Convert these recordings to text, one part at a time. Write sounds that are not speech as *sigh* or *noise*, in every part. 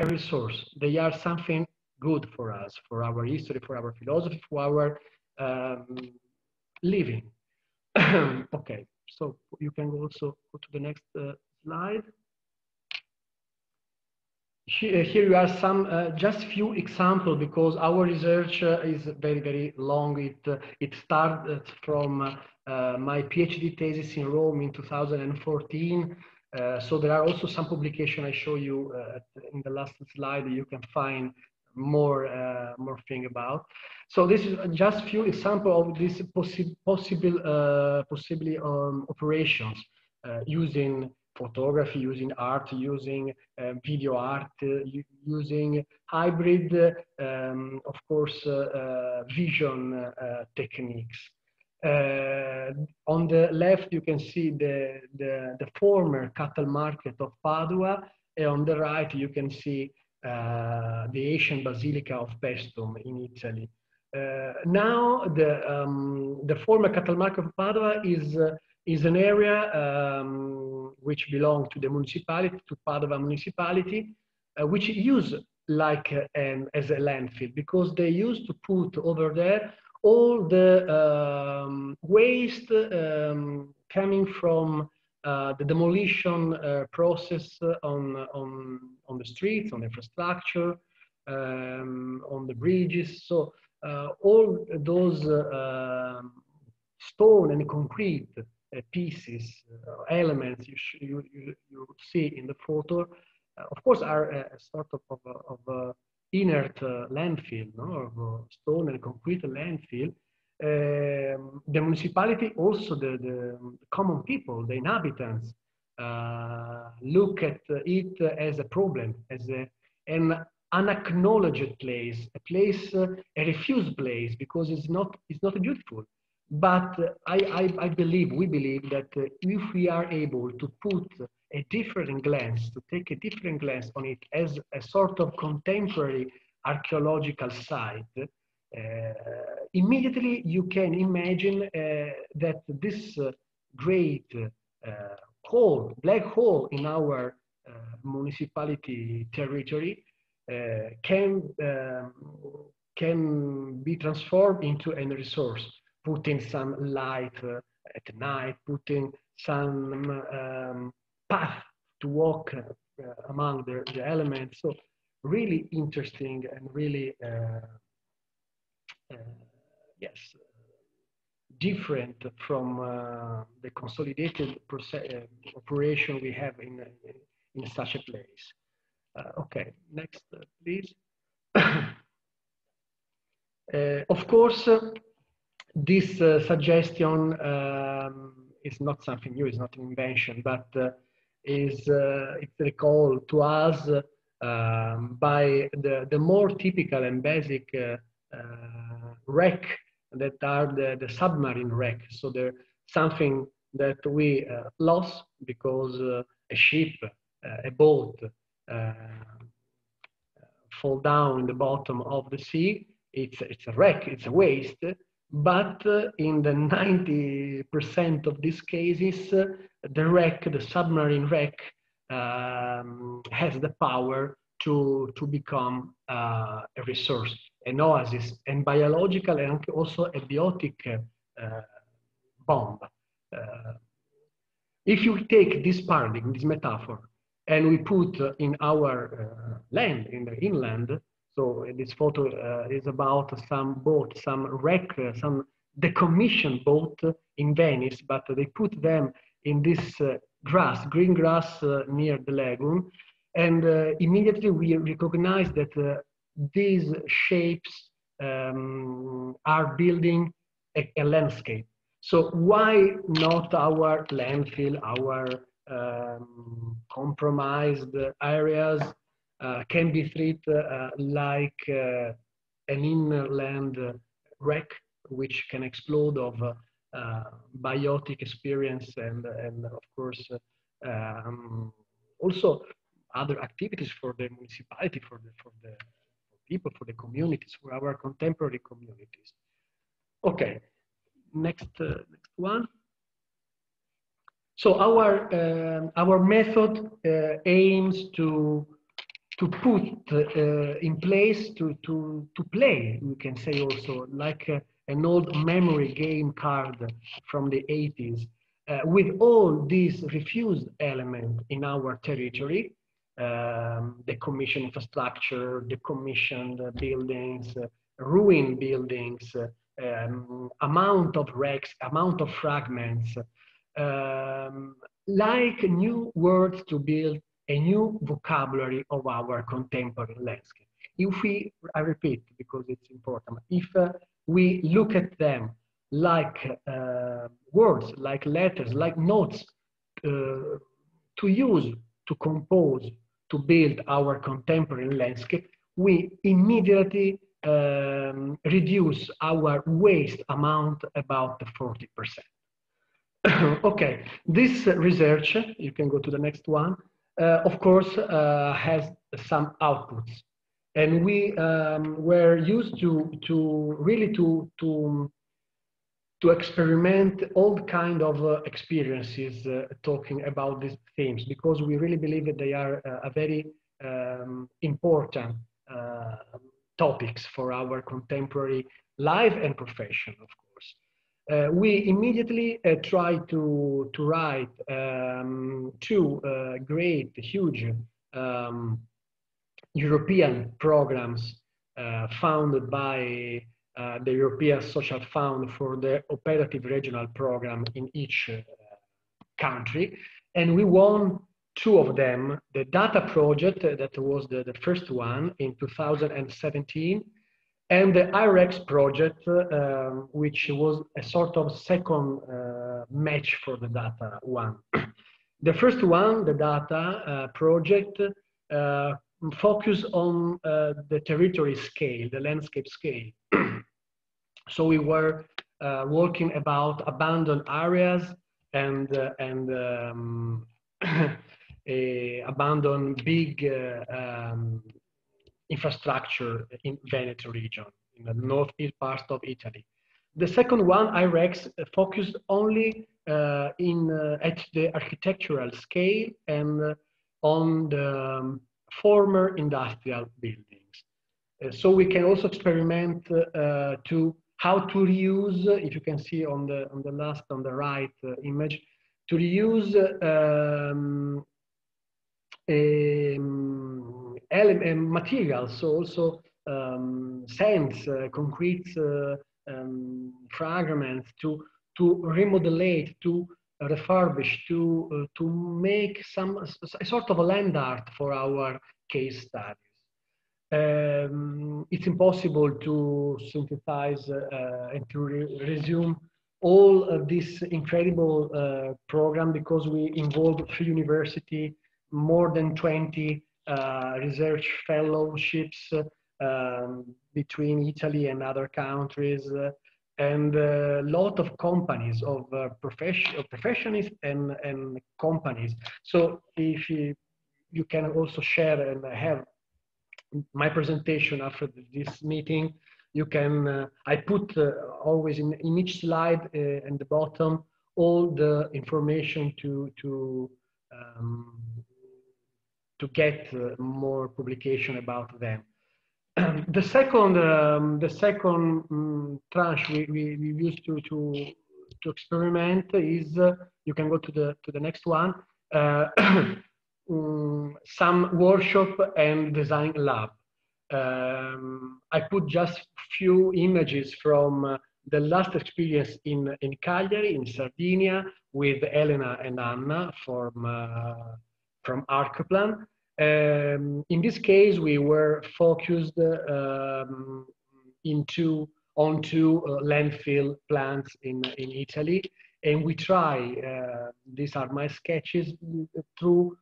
a resource. They are something good for us, for our history, for our philosophy, for our um, living. *coughs* okay, so you can also go to the next uh, slide. Here, uh, here you are some uh, just few examples because our research uh, is very very long. It uh, it started from uh, my PhD thesis in Rome in 2014. So there are also some publication I show you in the last slide. that You can find more more thing about. So this is just few example of this possi possible possibly um, operations using photography, using art, using uh, video art, uh, using hybrid, um, of course, uh, uh vision uh, techniques. Uh, on the left, you can see the, the, the, former cattle market of Padua, and on the right, you can see the ancient basilica of Paestum in Italy. now, the, um, the former cattle market of Padua is is an area um, which belongs to the municipality, to Padova municipality, uh, which use like uh, um, as a landfill because they used to put over there all the um, waste um, coming from uh, the demolition uh, process on, on, on the streets, on infrastructure, um, on the bridges. So uh, all those uh, stone and concrete uh, pieces, uh, elements you, you, you, you, see in the photo, of course, are a, a sort of, of, of inert landfill, no? of stone and concrete landfill. Um, the municipality, also the, the, common people, the inhabitants, uh, look at it as a problem, as a, an unacknowledged place, a place, uh, a refused place, because it's not, it's not beautiful. But I, I, I believe, we believe that if we are able to put a different glance, to take a different glance on it as a sort of contemporary archaeological site, uh, immediately you can imagine uh, that this uh, great uh, hole, black hole in our uh, municipality territory can, um, can be transformed into a resource putting some light uh, at night, putting some um, path to walk uh, among the, the, elements. So really interesting and really, uh, uh yes, different from uh, the consolidated uh, operation we have in, in such a place. okay, next, please. *coughs* of course, this uh, suggestion um, is not something new, it's not an invention, but uh, is uh, it's recalled to us um, by the, the more typical and basic uh, uh, wreck that are the, the submarine wreck. So they're something that we uh, lost because a ship, a boat, fall down in the bottom of the sea. It's, it's a wreck, it's a waste, but in the 90% of these cases, the wreck, the submarine wreck, um, has the power to, to become uh, a resource, an oasis, and biological and also a biotic uh, bomb. Uh, if you take this paradigm, this metaphor, and we put in our uh, land, in the inland, so this photo uh, is about some boat, some wreck, uh, some decommissioned boat in Venice, but they put them in this uh, grass, green grass uh, near the lagoon. And uh, immediately we recognize that uh, these shapes um, are building a, a, landscape. So why not our landfill, our um, compromised areas can be treated uh, like uh, an inland wreck, which can explode of biotic experience and, and of course, um, also other activities for the municipality, for the, for the people, for the communities, for our contemporary communities. Okay, next, uh, next one. So our, uh, our method uh, aims to to put uh, in place to, to, to play, we can say also, like uh, an old memory game card from the 80s, uh, with all these refused elements in our territory, um, the commissioned infrastructure, the commissioned buildings, uh, ruined buildings, uh, um, amount of wrecks, amount of fragments, um, like new words to build a new vocabulary of our contemporary landscape. If we, I repeat because it's important, if uh, we look at them like uh, words, like letters, like notes uh, to use, to compose, to build our contemporary landscape, we immediately um, reduce our waste amount about 40%. *coughs* okay, this research, you can go to the next one, of course, uh, has some outputs. And we um, were used to, to really to, to, to experiment all kind of uh, experiences uh, talking about these themes because we really believe that they are uh, a very um, important uh, topics for our contemporary life and profession, of. Uh, we immediately uh, try to, to write um, two uh, great, huge um, European programs uh, founded by uh, the European Social Fund for the operative regional program in each uh, country. And we won two of them, the data project, that was the, the first one in 2017, and the IREX project, um, which was a sort of second uh, match for the data one. *clears throat* the first one, the data uh, project, uh, focused on uh, the territory scale, the landscape scale. *clears throat* so we were uh, working about abandoned areas and, uh, and um, *clears throat* abandoned big um, infrastructure in Veneto region, in the northeast part of Italy. The second one, IREX, focused only uh, in, uh, at the architectural scale and uh, on the um, former industrial buildings. Uh, so we can also experiment uh, to how to reuse, if you can see on the, on the last, on the right uh, image, to reuse um, um, element, materials, so also um, sands, uh, concrete uh, um, fragments to, to remodulate, to refurbish, to, uh, to make some a sort of a land art for our case studies. Um, it's impossible to synthesize uh, and to re resume all of this incredible uh, program because we involved three university more than 20 uh, research fellowships um, between Italy and other countries, uh, and a lot of companies of uh, profession, professionals and, and companies. So if you, you can also share and have my presentation after this meeting, you can, uh, I put uh, always in, in each slide uh, in the bottom all the information to, to um, to get uh, more publication about them. *clears throat* the second, um, the second um, tranche we, we, we, used to, to, to experiment is, uh, you can go to the, to the next one, uh, um, *clears throat* some workshop and design lab. Um, I put just few images from uh, the last experience in, in Cagliari, in Sardinia, with Elena and Anna from uh, from Arcoplan. Um, in this case, we were focused um, into onto uh, landfill plants in, in Italy. And we try, uh, these are my sketches, to,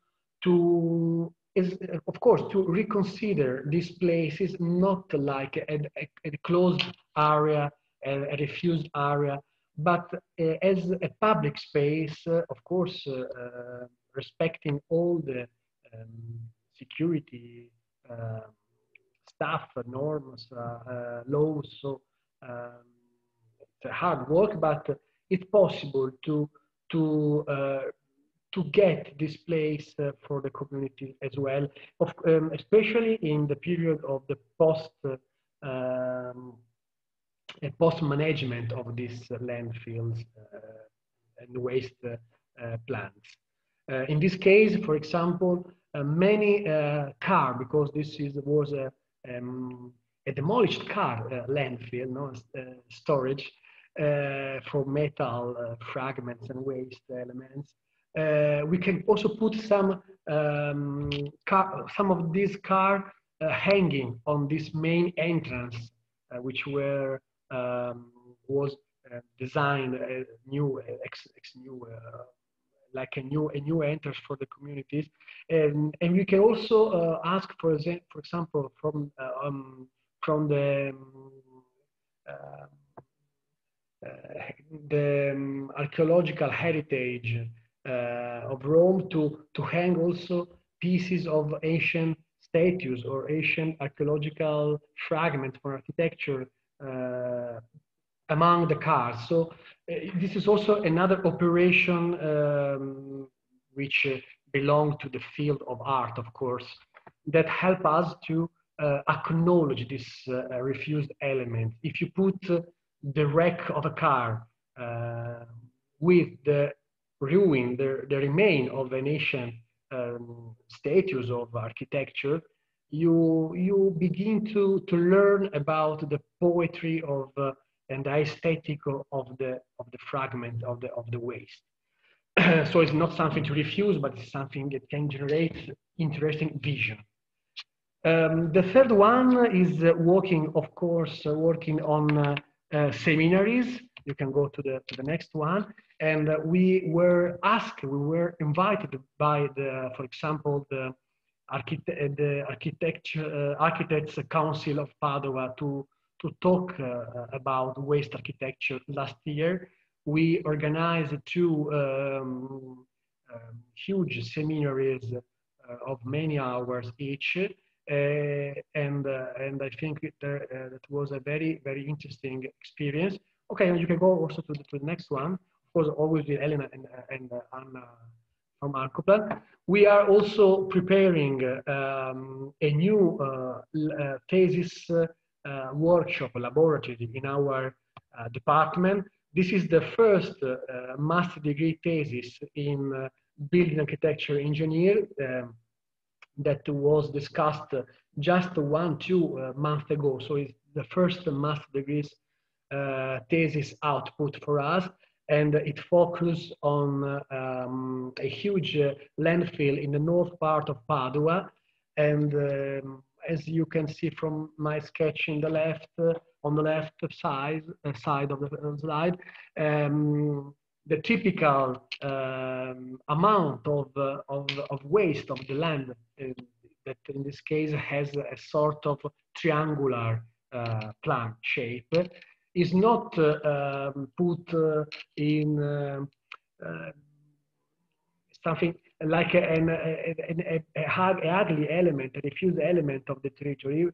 to is, of course, to reconsider these places not like a, a, a closed area, a, a refused area, but uh, as a public space, uh, of course, uh, uh respecting all the um, security um, staff norms, uh, uh, laws. So um, it's hard work, but it's possible to to to get this place uh, for the community as well, of, um, especially in the period of the post um, post management of these landfills and waste plants. in this case, for example, many car, because this is, was a, um, a demolished car uh, landfill, no, uh, storage uh, for metal fragments and waste elements. we can also put some um, car, some of these car hanging on this main entrance, which were um, was designed a new ex, ex new like a new a new entrance for the communities and and we can also uh, ask for for example from uh, um, from the um, uh, the um, archaeological heritage uh, of Rome to, to hang also pieces of ancient statues or ancient archaeological fragments for architecture uh, among the cars. So this is also another operation um, which uh, belong to the field of art, of course, that help us to uh, acknowledge this uh, refused element. If you put the wreck of a car with the ruin, the, the remain of an ancient um, status of architecture, you you begin to to learn about the poetry of uh, and the aesthetic of the of the fragment of the of the waste. *clears throat* so it's not something to refuse, but it's something that can generate interesting vision. Um, the third one is uh, working, of course, uh, working on uh, uh seminaries. You can go to the, to the next one. And uh, we were asked, we were invited by the, for example, the, architect, the architecture, Architects Council of Padua to, to talk about waste architecture last year. We organized two um, um, huge seminaries of many hours each uh, and uh, and I think it, uh, that was a very very interesting experience. Okay, you can go also to the, to the next one. Of course, always with Elena and, and Anna from Arcoplan. We are also preparing um, a new uh, thesis uh, workshop laboratory in our uh, department. This is the first master degree thesis in building architecture engineer. Um, that was discussed just one, two uh, months ago. So it's the first master degrees uh, thesis output for us. And it focused on um, a huge uh, landfill in the north part of Padua. And um, as you can see from my sketch in the left, uh, on the left side, uh, side of the slide, um, the typical um, amount of, uh, of, of, waste of the land uh, that in this case has a sort of triangular uh, plant shape is not uh, um, put uh, in uh, something like an, a, a, a, ugly element, a refused element of the territory.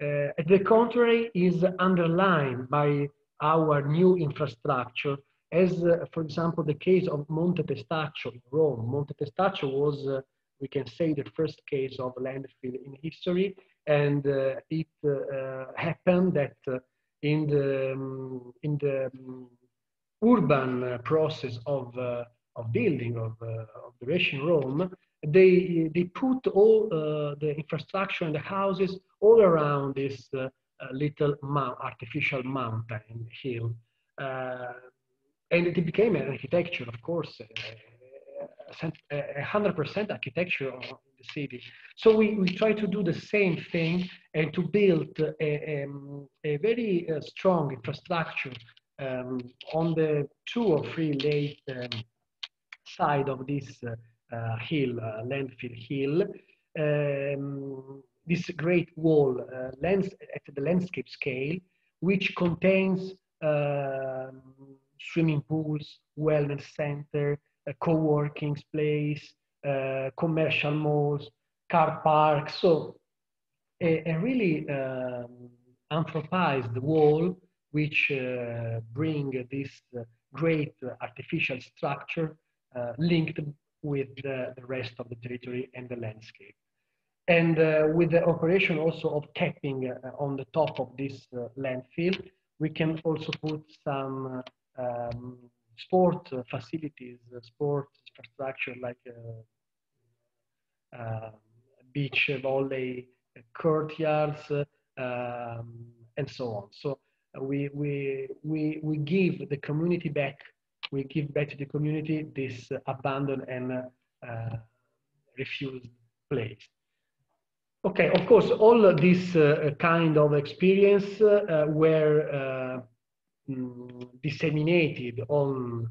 at the contrary, is underlined by our new infrastructure as, uh, for example, the case of Monte Testaccio in Rome. Monte Testaccio was, uh, we can say, the first case of landfill in history, and uh, it uh, happened that uh, in the um, in the um, urban uh, process of of building of, of the Russian Rome, they they put all the infrastructure and the houses all around this little mount, artificial mountain hill and it became an architecture, of course, a hundred percent architecture of the city. So we, we try to do the same thing and to build a, um, a very uh, strong infrastructure um, on the two or three late um, side of this uh, uh, hill, uh, landfill hill. Um, this great wall at the landscape scale, which contains um, swimming pools, wellness center, a co-working space, commercial malls, car parks. So a, a really um, anthropized wall which uh, bring this uh, great artificial structure linked with the, the, rest of the territory and the landscape. And uh, with the operation also of capping uh, on the top of this uh, landfill, we can also put some um, sport facilities, sport infrastructure like beach volley courtyards um, and so on. So we, we, we, we give the community back, we give back to the community this abandoned and uh, refused place. Okay, of course, all this uh, kind of experience uh, were mm, disseminated on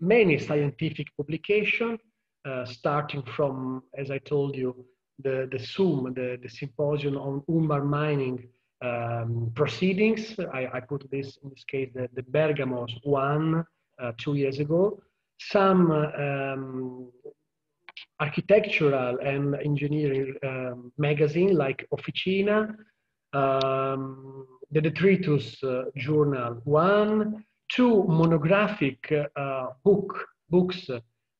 many scientific publications, uh, starting from, as I told you, the, the SUM, the, the Symposium on Urban Mining um, proceedings. I, I, put this, in this case, the, the Bergamos one uh, two years ago. Some um, architectural and engineering um, magazine like Officina, um, the Detritus uh, Journal one, two monographic uh, book books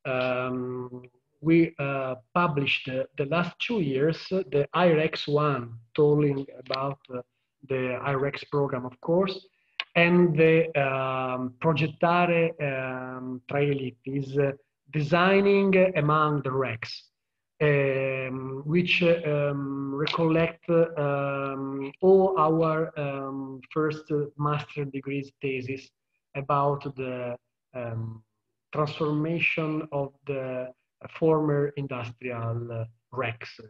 um, we uh, published uh, the last two years the IREX one, talking about uh, the IREX program, of course, and the um, Progettare um, Trail is uh, designing among the REX, um, which um, recollect um, all our um, first master degrees thesis about the transformation of the former industrial uh, wrecks, uh,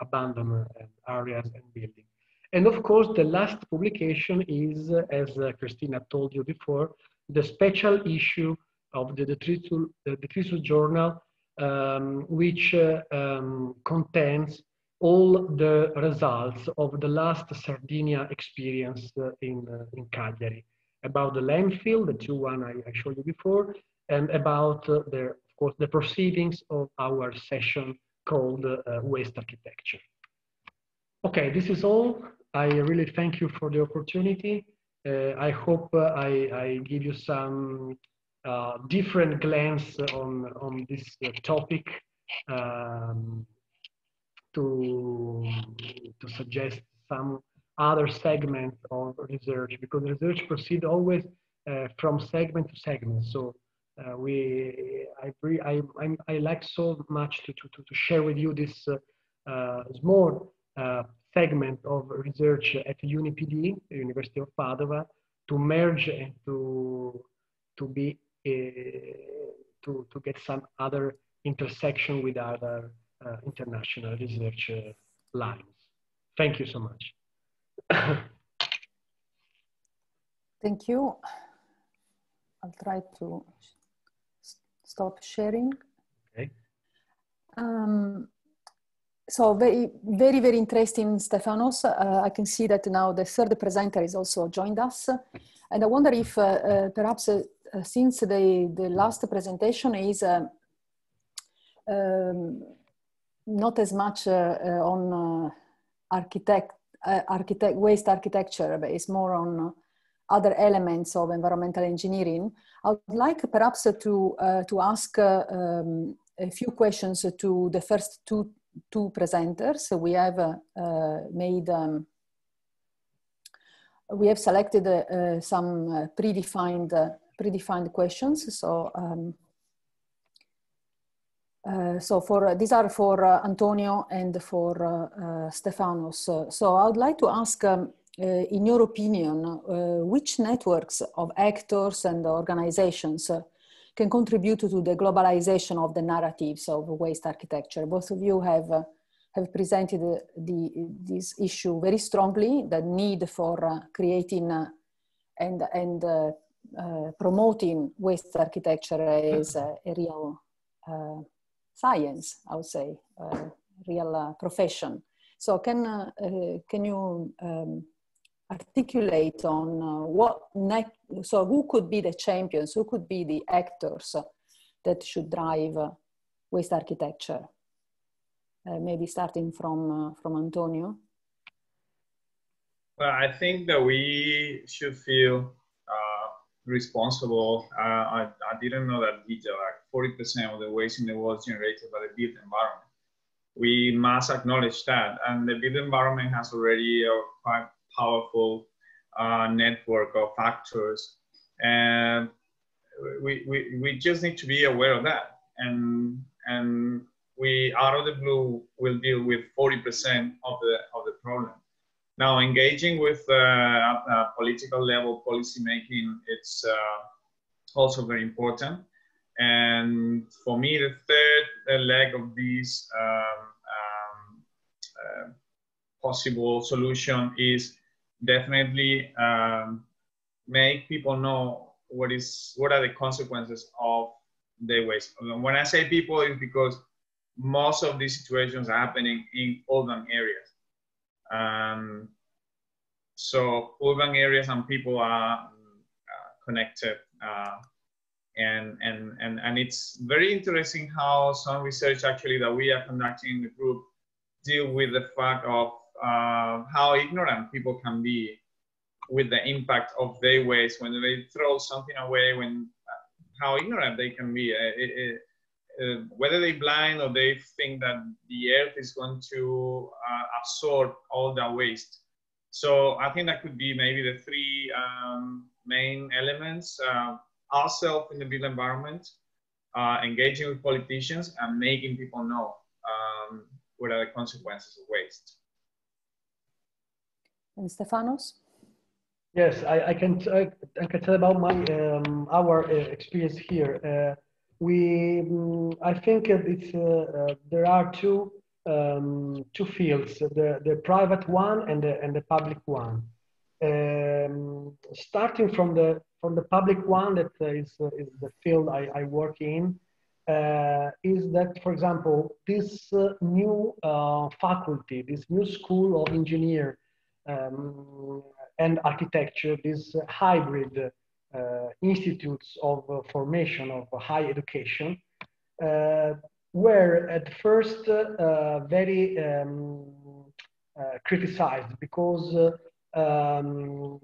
abandoned areas and buildings. And of course, the last publication is, as uh, Christina told you before, the special issue of the Detritus, the Journal, um, which uh, um, contains all the results of the last Sardinia experience uh, in, uh, in Cagliari about the landfill, the two one I, I showed you before, and about the course, the proceedings of our session called uh, Waste Architecture. Okay, this is all. I really thank you for the opportunity. Uh, I hope uh, I, I, give you some uh, different glance on, on this uh, topic um, to, to suggest some other segment of research because research proceed always uh, from segment to segment. So uh, we I, I, I, I, like so much to, to, to share with you this uh, uh, small uh, segment of research at UniPD, University of Padua, to merge and to to be to to get some other intersection with other international research lines. Thank you so much. Thank you. I'll try to stop sharing. Okay. Um, so very, very, very interesting, Stefanos. Uh, I can see that now the third presenter is also joined us. And I wonder if uh, uh, perhaps uh, since the, the last presentation is uh, um, not as much uh, on architect, architect, waste architecture, but it's more on other elements of environmental engineering. I would like perhaps to, uh, to ask uh, um, a few questions to the first two, two presenters. We have uh, made, um, we have selected uh, some uh, predefined, uh, predefined questions. So, um, so for these are for Antonio and for Stefanos. So I would like to ask um, uh, in your opinion, uh, which networks of actors and organizations uh, can contribute to the globalization of the narratives of waste architecture? Both of you have have presented the, this issue very strongly, the need for uh, creating uh, and, and uh, promoting waste architecture as a, a real science, I would say, real profession. So can, can you um, articulate on uh, what next, so who could be the champions, who could be the actors that should drive uh, waste architecture? Uh, maybe starting from, uh, from Antonio. Well, I think that we should feel uh, responsible. Uh, I, I didn't know that detail 40% of the waste in the world is generated by the built environment. We must acknowledge that. And the built environment has already quite powerful uh, network of factors. And we, we, we just need to be aware of that. And, and we, out of the blue, will deal with 40% of the, of the problem. Now, engaging with uh, uh, political level policy making, it's uh, also very important. And for me, the third leg of this um, um, uh, possible solution is definitely um, make people know what is what are the consequences of the waste. When I say people, is because most of these situations are happening in urban areas. Um, so urban areas and people are uh, connected. Uh, and, and, and, and it's very interesting how some research actually that we are conducting in the group deal with the fact of uh, how ignorant people can be with the impact of their waste when they throw something away when how ignorant they can be uh, it, it, uh, whether they're blind or they think that the earth is going to uh, absorb all the waste. So I think that could be maybe the three um, main elements: uh, ourselves in the built environment, uh, engaging with politicians, and making people know um, what are the consequences of waste. And Stefanos. Yes, I, I can I, I, can tell about my um, our uh, experience here. Uh, we um, I think it's uh, uh, there are two um, two fields: the the private one and the and the public one. Um, starting from the from the public one, that is is the field I, I work in. Uh, is that, for example, this uh, new uh, faculty, this new school of engineer um, and architecture, these hybrid uh, institutes of uh, formation of high education, uh, were at first very um, criticized because um,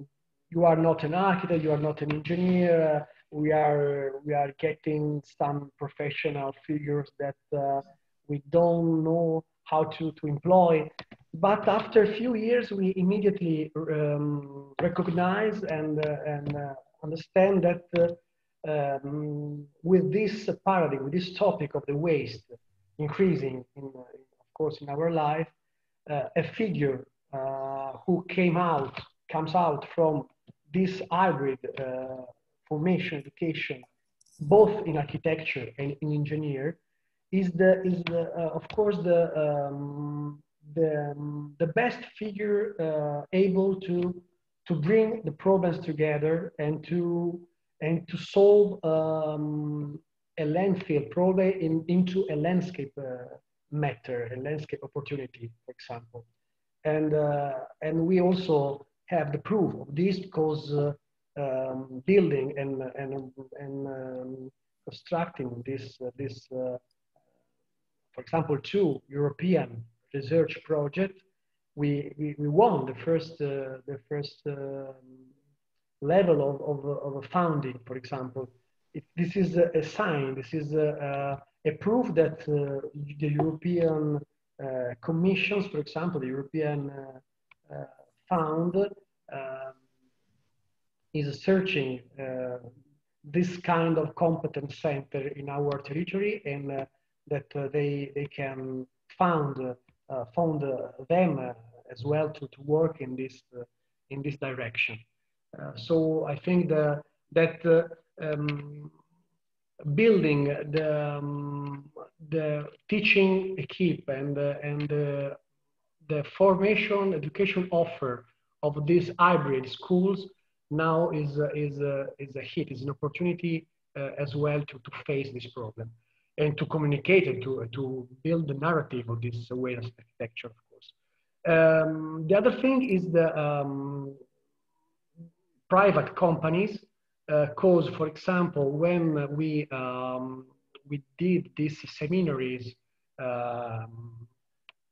you are not an architect, you are not an engineer, we are we are getting some professional figures that uh, we don't know how to, to employ but after a few years, we immediately um, recognize and, uh, and uh, understand that uh, um, with this paradigm, with this topic of the waste increasing, in, of course, in our life, uh, a figure uh, who came out, comes out from this hybrid uh, formation education, both in architecture and in engineer, is the is the, of course the um, the, um, the best figure uh, able to to bring the problems together and to and to solve um, a landfill problem in, into a landscape uh, matter, a landscape opportunity, for example. And uh, and we also have the proof of this because uh, um, building and and and um, constructing this uh, this, uh, for example, two European research project, we, we, we won the first, uh, the first um, level of, of, of founding, for example. It, this is a, a, sign, this is a, a, proof that uh, the European uh, commissions, for example, the European uh, uh, Fund um, is searching uh, this kind of competence center in our territory and that they, they can found uh, found uh, them uh, as well to, to work in this in this direction. so I think the, that um, building the um, the teaching equip and and the formation education offer of these hybrid schools now is is is a hit is an opportunity uh, as well to, to face this problem and to communicate and to, to build the narrative of this awareness architecture, of course. Um, the other thing is the um, private companies, because, uh, for example, when we, um, we did these seminaries um,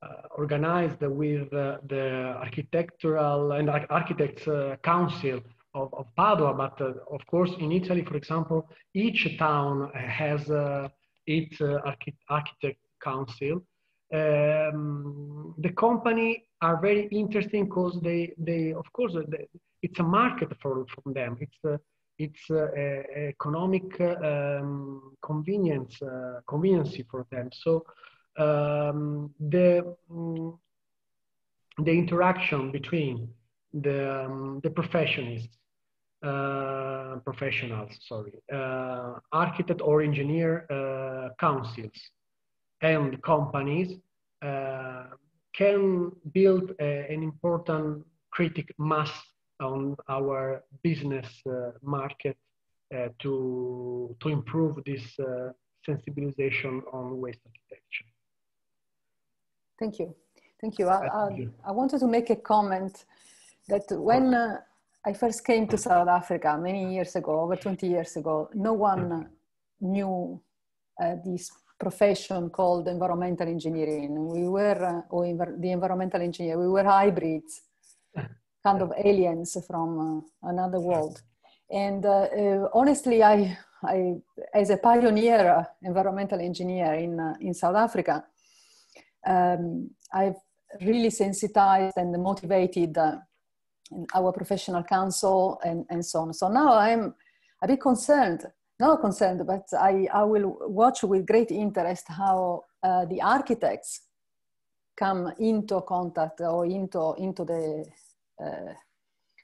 uh, organized with uh, the architectural and architects uh, council of, of Padua, but uh, of course in Italy, for example, each town has uh, its uh, architect council. Um, the company are very interesting because they, they of course, they, it's a market for from them. It's a, it's a, a economic um, convenience uh, conveniency for them. So um, the um, the interaction between the um, the professionists uh, professionals, sorry, uh, architect or engineer uh, councils and companies uh, can build a, an important critic mass on our business uh, market uh, to, to improve this sensibilization on waste architecture. Thank you. Thank you. I, I, I wanted to make a comment that when uh, I first came to South Africa many years ago, over 20 years ago, no one knew uh, this profession called environmental engineering. We were, uh, or env the environmental engineer, we were hybrids, *laughs* kind of aliens from uh, another world. And uh, uh, honestly, I, I, as a pioneer environmental engineer in, uh, in South Africa, um, I've really sensitized and motivated our professional council and, and so on. So now I'm a bit concerned, not concerned, but I, I will watch with great interest how uh, the architects come into contact or into, into the, uh,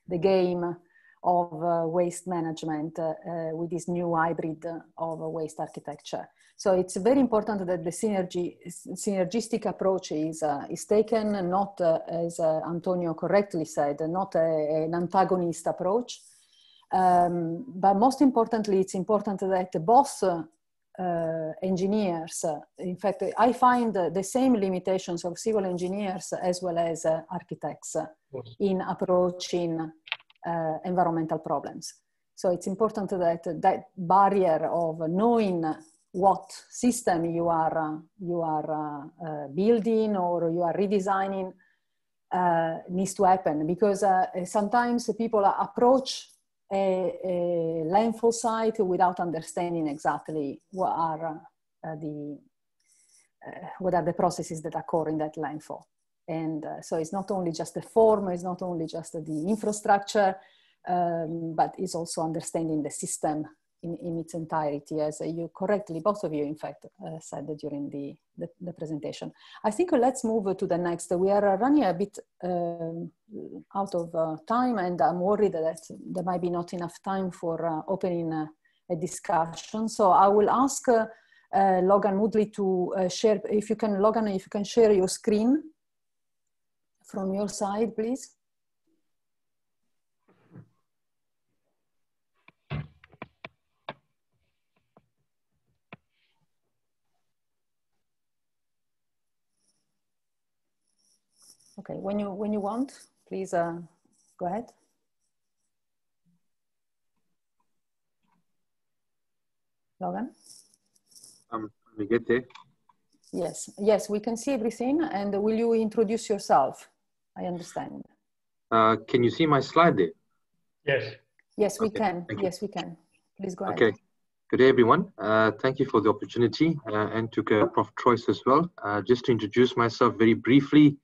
the game of uh, waste management uh, uh, with this new hybrid of waste architecture. So it's very important that the synergy, synergistic approach is, uh, is taken, not uh, as uh, Antonio correctly said, not a, an antagonist approach. Um, but most importantly, it's important that both uh, engineers, uh, in fact, I find the same limitations of civil engineers as well as uh, architects in approaching environmental problems. So it's important that that barrier of knowing what system you are uh, you are uh, uh, building or you are redesigning uh, needs to happen. Because uh, sometimes people approach a, a, site without understanding exactly what are the what are the processes that occur in that landfill. And so it's not only just the form it's not only just the infrastructure um, but it's also understanding the system in, in its entirety, as you correctly, both of you, in fact, uh, said during the, the, the, presentation. I think let's move to the next. We are running a bit um, out of uh, time, and I'm worried that there might be not enough time for uh, opening a, a, discussion. So I will ask uh, uh, Logan Moodley to uh, share, if you can, Logan, if you can share your screen from your side, please. Okay, when you when you want, please uh, go ahead. Logan? Um, we get there? Yes, yes, we can see everything. And will you introduce yourself? I understand. Uh, can you see my slide there? Yes. Yes, we okay. can. Thank yes, you. we can. Please go okay. ahead. Okay. Good day, everyone. Uh, thank you for the opportunity uh, and to uh, Prof. Trois as well. Uh, just to introduce myself very briefly,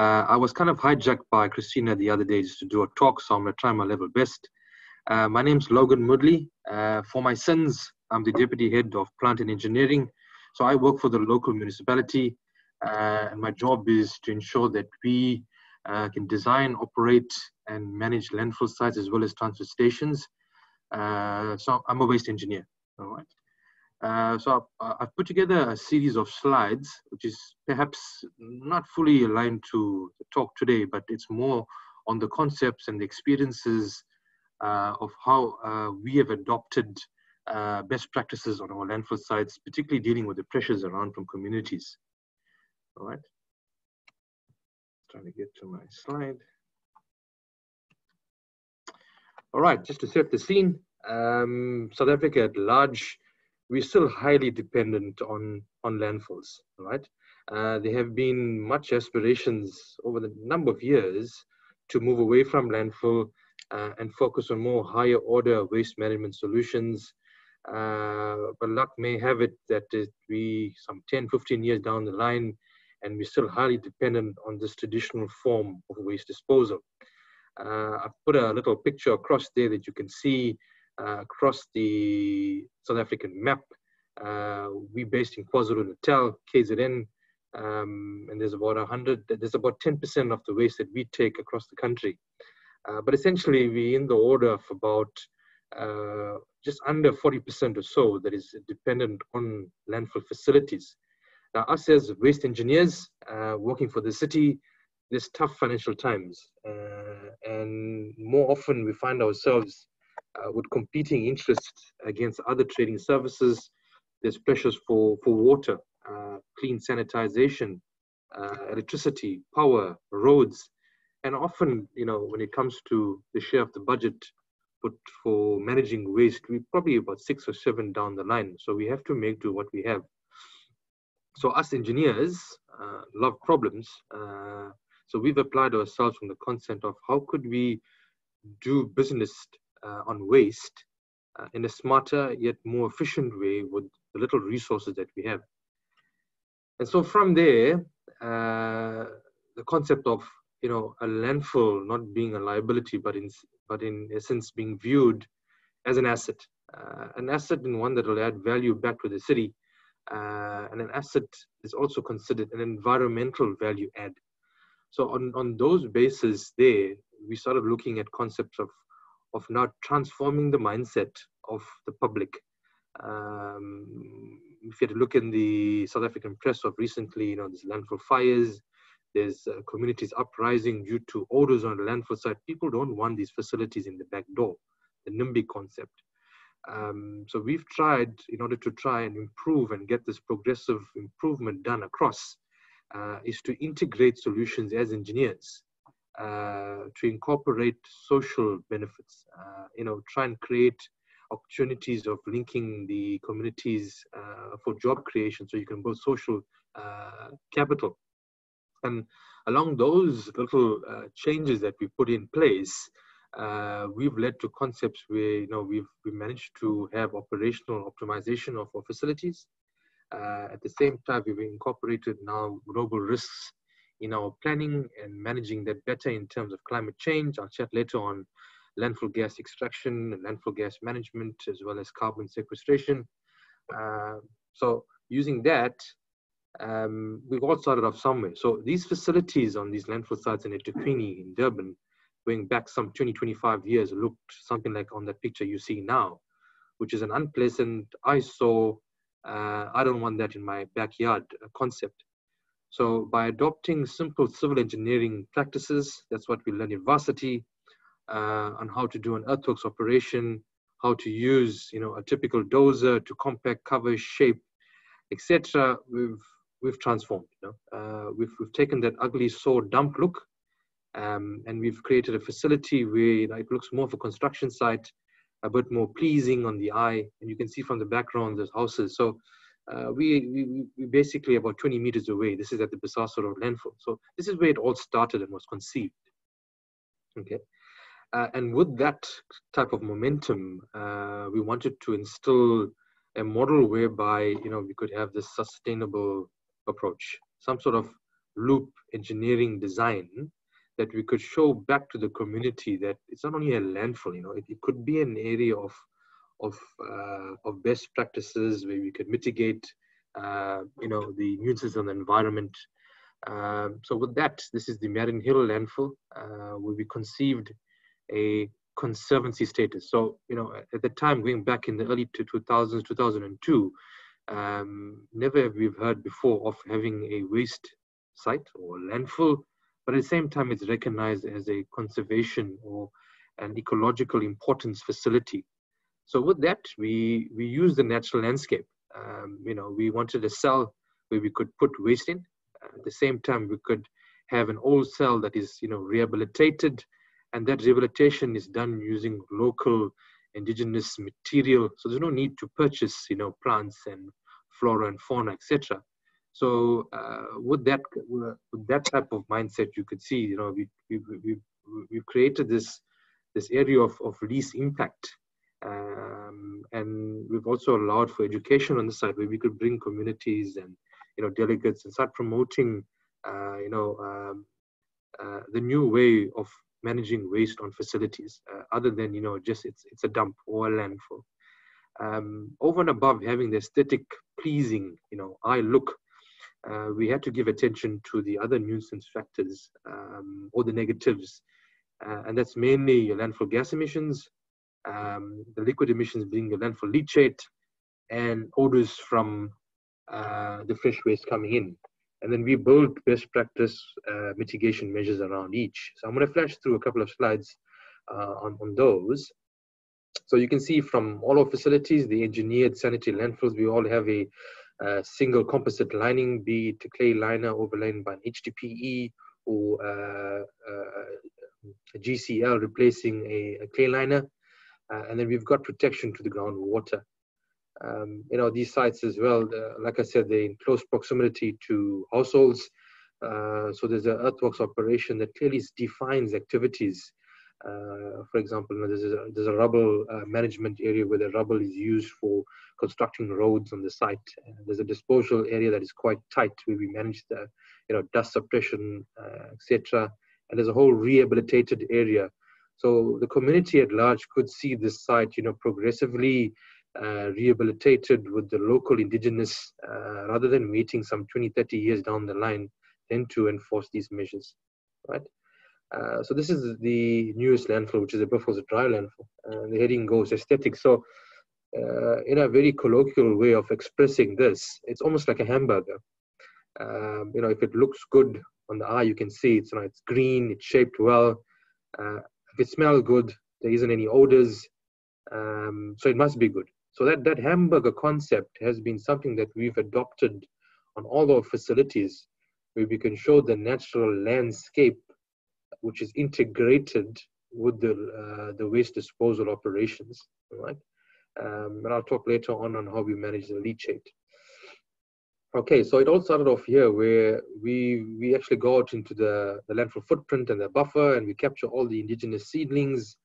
uh, I was kind of hijacked by Christina the other day just to do a talk, so I'm going to try my level best. Uh, my name's Logan Moodley. Uh, for my sins, I'm the deputy head of plant and engineering. So I work for the local municipality, uh, and my job is to ensure that we uh, can design, operate, and manage landfill sites as well as transfer stations. Uh, so I'm a waste engineer. All right. Uh, so I've, I've, put together a series of slides, which is perhaps not fully aligned to the talk today, but it's more on the concepts and the experiences uh, of how uh, we have adopted uh, best practices on our landfill sites, particularly dealing with the pressures around from communities. All right. Trying to get to my slide. All right, just to set the scene, um, South Africa at large we're still highly dependent on, on landfills, right? Uh, there have been much aspirations over the number of years to move away from landfill uh, and focus on more higher order waste management solutions. Uh, but luck may have it that it, we, some 10, 15 years down the line, and we're still highly dependent on this traditional form of waste disposal. Uh, I've put a little picture across there that you can see across the South African map. Uh, we based in KwaZulu-Natal, KZN, um, and there's about 100, there's about 10% of the waste that we take across the country. Uh, but essentially, we're in the order of about uh, just under 40% or so that is dependent on landfill facilities. Now, us as waste engineers uh, working for the city, there's tough financial times. Uh, and more often we find ourselves uh, with competing interests against other trading services. There's pressures for, for water, uh, clean sanitization, electricity, power, roads, and often, you know, when it comes to the share of the budget put for managing waste, we're probably about six or seven down the line. So we have to make do what we have. So us engineers uh, love problems. Uh, so we've applied ourselves from the concept of how could we do business uh, on waste uh, in a smarter yet more efficient way with the little resources that we have. And so from there, uh, the concept of you know a landfill not being a liability but in but in essence being viewed as an asset uh, an asset and one that will add value back to the city uh, and an asset is also considered an environmental value add so on on those bases there we started looking at concepts of of now transforming the mindset of the public um, if you had to look in the South African press of recently, you know, there's landfill fires, there's uh, communities uprising due to odors on the landfill site. People don't want these facilities in the back door, the NIMBY concept. Um, so we've tried, in order to try and improve and get this progressive improvement done across, uh, is to integrate solutions as engineers, uh, to incorporate social benefits, uh, you know, try and create opportunities of linking the communities uh, for job creation so you can build social uh, capital and along those little uh, changes that we put in place, we've led to concepts where you know we've we managed to have operational optimization of our facilities. At the same time, we've incorporated now global risks in our planning and managing that better in terms of climate change. I'll chat later on landfill gas extraction and landfill gas management, as well as carbon sequestration. Uh, so using that, um, we've all started off somewhere. So these facilities on these landfill sites in eThekwini in Durban, going back some 20, 25 years, looked something like on that picture you see now, which is an unpleasant, eyesore, uh, I don't want that in my backyard concept. So by adopting simple civil engineering practices, that's what we learn in varsity, uh, on how to do an earthworks operation, how to use you know a typical dozer to compact cover shape etc we've we've transformed. You know? uh, we've, we've taken that ugly saw dump look um, and we've created a facility where it looks more of a construction site, a bit more pleasing on the eye. And you can see from the background, there's houses. So uh, we, we, we basically about 20 meters away. This is at the Bisasar Road landfill. So this is where it all started and was conceived. Okay. Uh, and with that type of momentum, uh, we wanted to instill a model whereby you know we could have this sustainable approach, some sort of loop engineering design that we could show back to the community that it's not only a landfill, you know, it, it could be an area of of uh, of best practices where we could mitigate, uh, you know, the nuisances on the environment. Um, so with that, this is the Mariannhill landfill, uh, where we conceived a conservancy status. So, you know, at the time, going back in the early 2000s, 2002, um, never have we heard before of having a waste site or landfill, but at the same time, it's recognized as a conservation or an ecological importance facility. So with that, we we use the natural landscape. Um, you know, we wanted a cell where we could put waste in. At the same time, we could have an old cell that is, you know, rehabilitated, and that rehabilitation is done using local indigenous material. So there's no need to purchase, you know, plants and flora and fauna, etc. So uh, with that with that type of mindset, you could see, you know, we we we we've created this this area of, of least impact. Um, and we've also allowed for education on the side where we could bring communities and you know delegates and start promoting uh, you know um, uh, the new way of managing waste on facilities uh, other than you know just it's it's a dump or a landfill. Um, over and above having the aesthetic pleasing you know eye look uh, we had to give attention to the other nuisance factors um, or the negatives uh, and that's mainly your landfill gas emissions um, the liquid emissions being the landfill leachate and odors from uh, the fresh waste coming in and then we build best practice uh, mitigation measures around each. So I'm going to flash through a couple of slides uh, on, on those. So you can see from all our facilities, the engineered sanitary landfills, we all have a, a single composite lining, be it a clay liner overlain by an HDPE or uh, uh a GCL replacing a, a clay liner. Uh, and then we've got protection to the groundwater. Um, you know these sites as well uh, like i said they're in close proximity to households. Uh, so there's an earthworks operation that clearly defines activities. Uh, for example you know, there's, a, there's a rubble uh, management area where the rubble is used for constructing roads on the site. There's a disposal area that is quite tight where we manage the you know dust suppression uh, etc and there's a whole rehabilitated area so the community at large could see this site you know progressively uh, rehabilitated with the local indigenous uh, rather than waiting some 20, 30 years down the line then to enforce these measures, right? Uh, so this is the newest landfill, which is a Buffelsdraai landfill. Uh, the heading goes aesthetic. So uh, in a very colloquial way of expressing this, it's almost like a hamburger. Um, you know, if it looks good on the eye, you can see it's, you know, it's green, it's shaped well. If it smells good, there isn't any odors, um, so it must be good. So that, that hamburger concept has been something that we've adopted on all our facilities where we can show the natural landscape which is integrated with the, uh, the waste disposal operations, right? Um, and I'll talk later on on how we manage the leachate. Okay, so it all started off here where we we actually go out into the, the landfill footprint and the buffer and we capture all the indigenous seedlings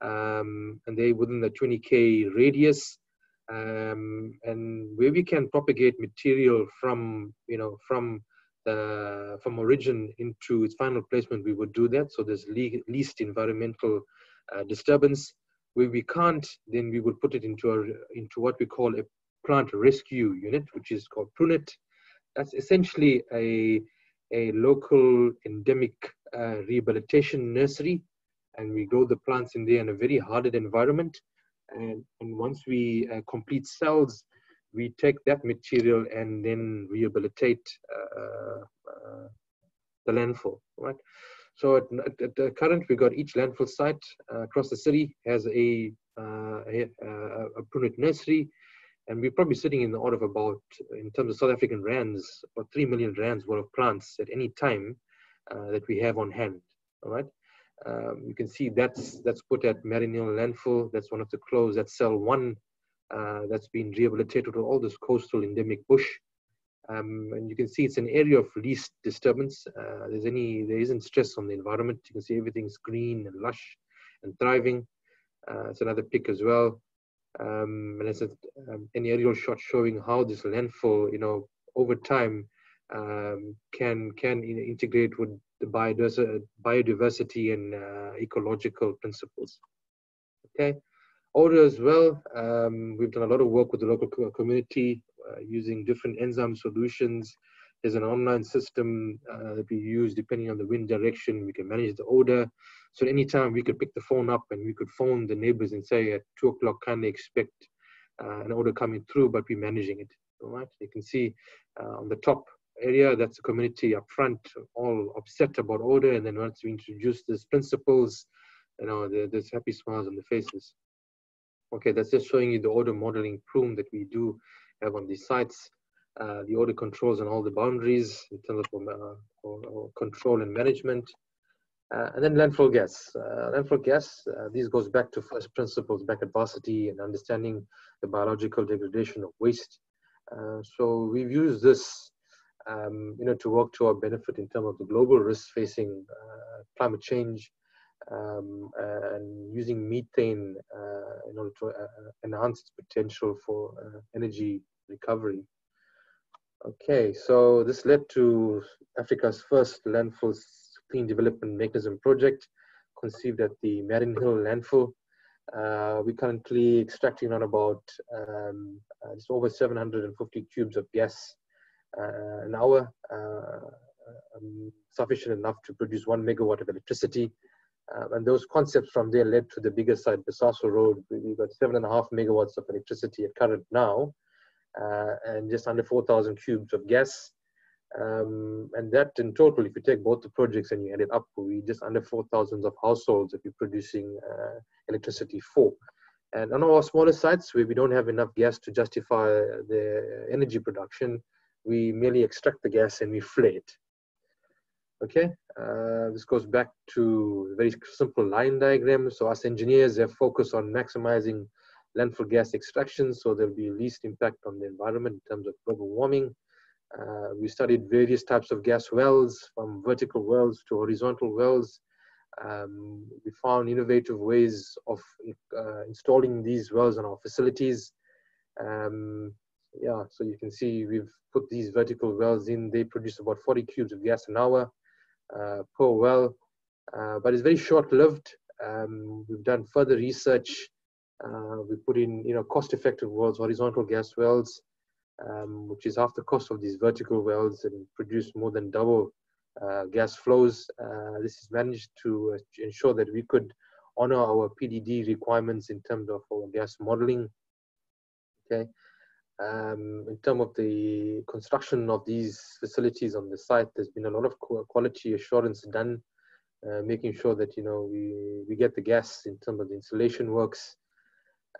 um, and they within the 20k radius um, and where we can propagate material from you know from the from origin into its final placement we would do that. So there's le least environmental uh, disturbance. Where we can't then we would put it into a into what we call a plant rescue unit which is called prunet. That's essentially a a local endemic uh, rehabilitation nursery. And we grow the plants in there in a very hardened environment. And, and once we uh, complete cells, we take that material and then rehabilitate uh, uh, the landfill, right? So at, at, the current, we've got each landfill site uh, across the city has a, uh, a, a prunette nursery, and we're probably sitting in the order of about, in terms of South African rands, about 3 million rands worth of plants at any time uh, that we have on hand, all right? Um, you can see that's that's put at Marigny landfill. That's one of the closed. That's cell one. Uh, that's been rehabilitated to all this coastal endemic bush. Um, and you can see it's an area of least disturbance. Uh, there's any there isn't stress on the environment. You can see everything's green and lush and thriving. Uh, it's another pic as well. Um, and it's a, um, an aerial shot showing how this landfill, you know, over time um, can can integrate with the biodiversity and uh, ecological principles. Okay, odor as well. Um, we've done a lot of work with the local community uh, using different enzyme solutions. There's an online system uh, that we use depending on the wind direction. We can manage the odor. So anytime we could pick the phone up and we could phone the neighbors and say at two o'clock, can they expect uh, an odor coming through, but we're managing it. All right. You can see uh, on the top area that's the community up front all upset about odor and then once we introduce these principles you know there's happy smiles on the faces okay that's just showing you the odor modeling plume that we do have on these sites uh, the order controls and all the boundaries in terms of uh, or, or control and management uh, and then landfill gas. Uh, landfill gas, uh, this goes back to first principles, back at varsity and understanding the biological degradation of waste. So we've used this um, you know, to work to our benefit in terms of the global risks facing climate change, um, and using methane in order to enhance its potential for energy recovery. Okay, so this led to Africa's first landfill clean development mechanism project, conceived at the Mariannhill landfill. Uh, we're currently extracting on about um, uh, just over 750 cubes of gas uh, an hour, uh, um, sufficient enough to produce one megawatt of electricity. Um, and those concepts from there led to the bigger site, Bisasar Road. We've got seven and a half megawatts of electricity at current now, uh, and just under 4,000 cubes of gas. Um, and that in total, if you take both the projects and you add it up, we just under 4,000 of households that we're producing uh, electricity for. And on our smaller sites where we don't have enough gas to justify the energy production, we merely extract the gas and we flare it. Okay, uh, this goes back to very simple line diagram. So us engineers have focused on maximizing landfill gas extraction so there'll be least impact on the environment in terms of global warming. Uh, we studied various types of gas wells from vertical wells to horizontal wells. Um, we found innovative ways of uh, installing these wells on our facilities. Um, yeah, so you can see we've put these vertical wells in. They produce about 40 cubes of gas an hour uh, per well, uh, but it's very short-lived. Um, we've done further research. Uh, we put in, you know, cost-effective wells, horizontal gas wells, um, which is half the cost of these vertical wells and produce more than double uh, gas flows. Uh, this is managed to uh, ensure that we could honor our PDD requirements in terms of our gas modeling. Okay, um, in terms of the construction of these facilities on the site, there's been a lot of quality assurance done, uh, making sure that you know we we get the gas in terms of the installation works.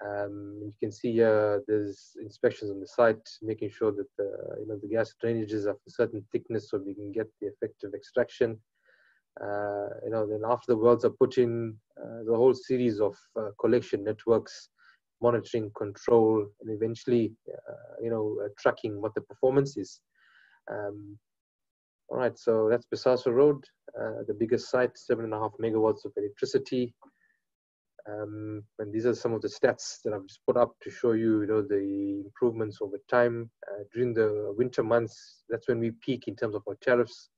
Um, you can see uh, there's inspections on the site, making sure that the you know the gas drainages of a certain thickness so we can get the effective extraction. Uh, you know, then after the wells are put in, uh, the whole series of uh, collection networks monitoring, control, and eventually, uh, you know, uh, tracking what the performance is. Um, all right, so that's Bisasar Road, the biggest site, seven and a half megawatts of electricity. Um, and these are some of the stats that I've just put up to show you, you know, the improvements over time. Uh, during the winter months, that's when we peak in terms of our tariffs.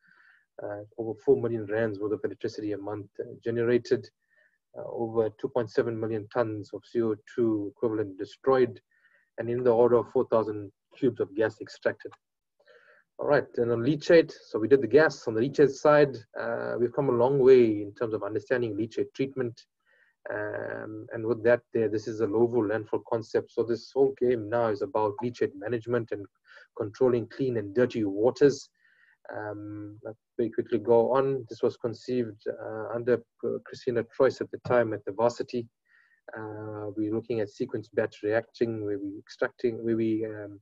Uh, over 4 million rands worth of electricity a month uh, generated. Uh, over 2.7 million tons of CO2 equivalent destroyed, and in the order of 4,000 cubes of gas extracted. All right, and on leachate, so we did the gas. On the leachate side, uh, we've come a long way in terms of understanding leachate treatment. Um, and with that, there, this is a low-vol landfill concept. So this whole game now is about leachate management and controlling clean and dirty waters. Um, very quickly go on. This was conceived uh, under Christina Trois at the time at the varsity. Uh, we're looking at sequence batch reacting, where we extracting, where we um,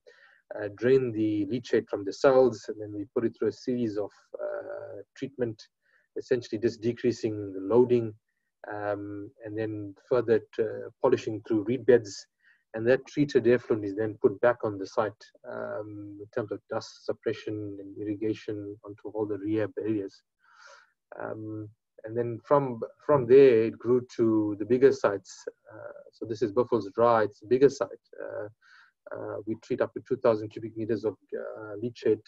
uh, drain the leachate from the cells, and then we put it through a series of uh, treatment, essentially just decreasing the loading, um, and then further uh, polishing through reed beds and that treated effluent is then put back on the site um, in terms of dust suppression and irrigation onto all the rehab areas. Um, and then from from there, it grew to the bigger sites. Uh, so this is Buffelsdraai, it's a bigger site. Uh, uh, we treat up to 2,000 cubic meters of uh, leachate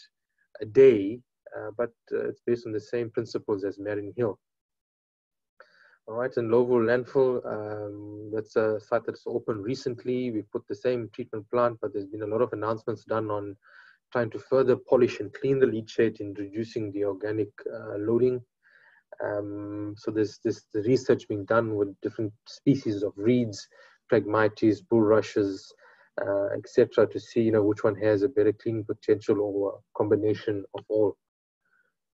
a day, uh, but it's based on the same principles as Mariannhill. All right, in Lovu landfill, um, that's a site that's opened recently. We put the same treatment plant, but there's been a lot of announcements done on trying to further polish and clean the leachate in reducing the organic uh, loading. Um, so there's this the research being done with different species of reeds, phragmites, bulrushes, uh, etc., to see you know which one has a better cleaning potential or combination of all.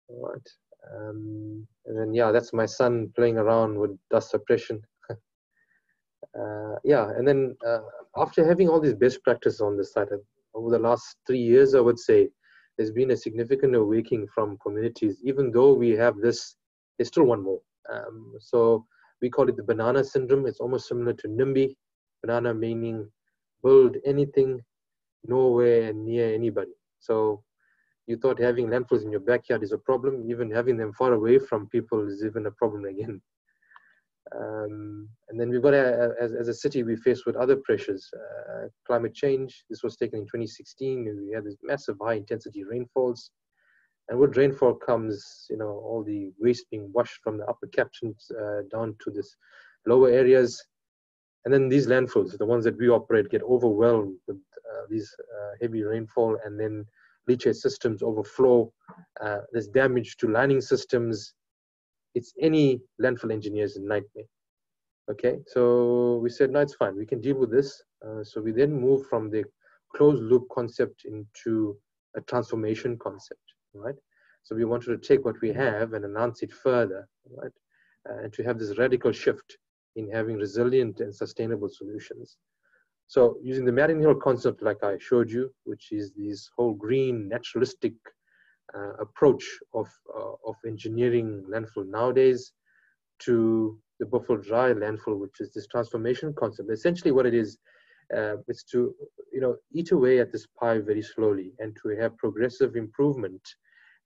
All right. Um, and yeah, that's my son playing around with dust suppression. *laughs* uh, yeah, and then uh, after having all these best practices on this site, uh, over the last three years, I would say, there's been a significant awakening from communities. Even though we have this, there's still one more. Um, so we call it the banana syndrome. It's almost similar to NIMBY. Banana meaning build anything nowhere and near anybody. So you thought having landfills in your backyard is a problem, even having them far away from people is even a problem again. *laughs* Um, and then we've got, a, as, as a city, we faced with other pressures. Uh, climate change, this was taken in 2016. We had this massive high intensity rainfalls. And with rainfall comes, you know, all the waste being washed from the upper catchments uh, down to this lower areas. And then these landfills, the ones that we operate, get overwhelmed with uh, these uh, heavy rainfall and then leachate systems overflow. Uh, there's damage to lining systems it's any landfill engineer's nightmare. Okay, so we said, no, it's fine. We can deal with this. Uh, so we then move from the closed loop concept into a transformation concept, right? So we wanted to take what we have and enhance it further, right? Uh, and to have this radical shift in having resilient and sustainable solutions. So using the Mariannhill concept, like I showed you, which is this whole green, naturalistic uh, approach of, uh, of engineering landfill nowadays to the Buffelsdraai landfill, which is this transformation concept. Essentially what it is, uh, is to you know eat away at this pie very slowly and to have progressive improvement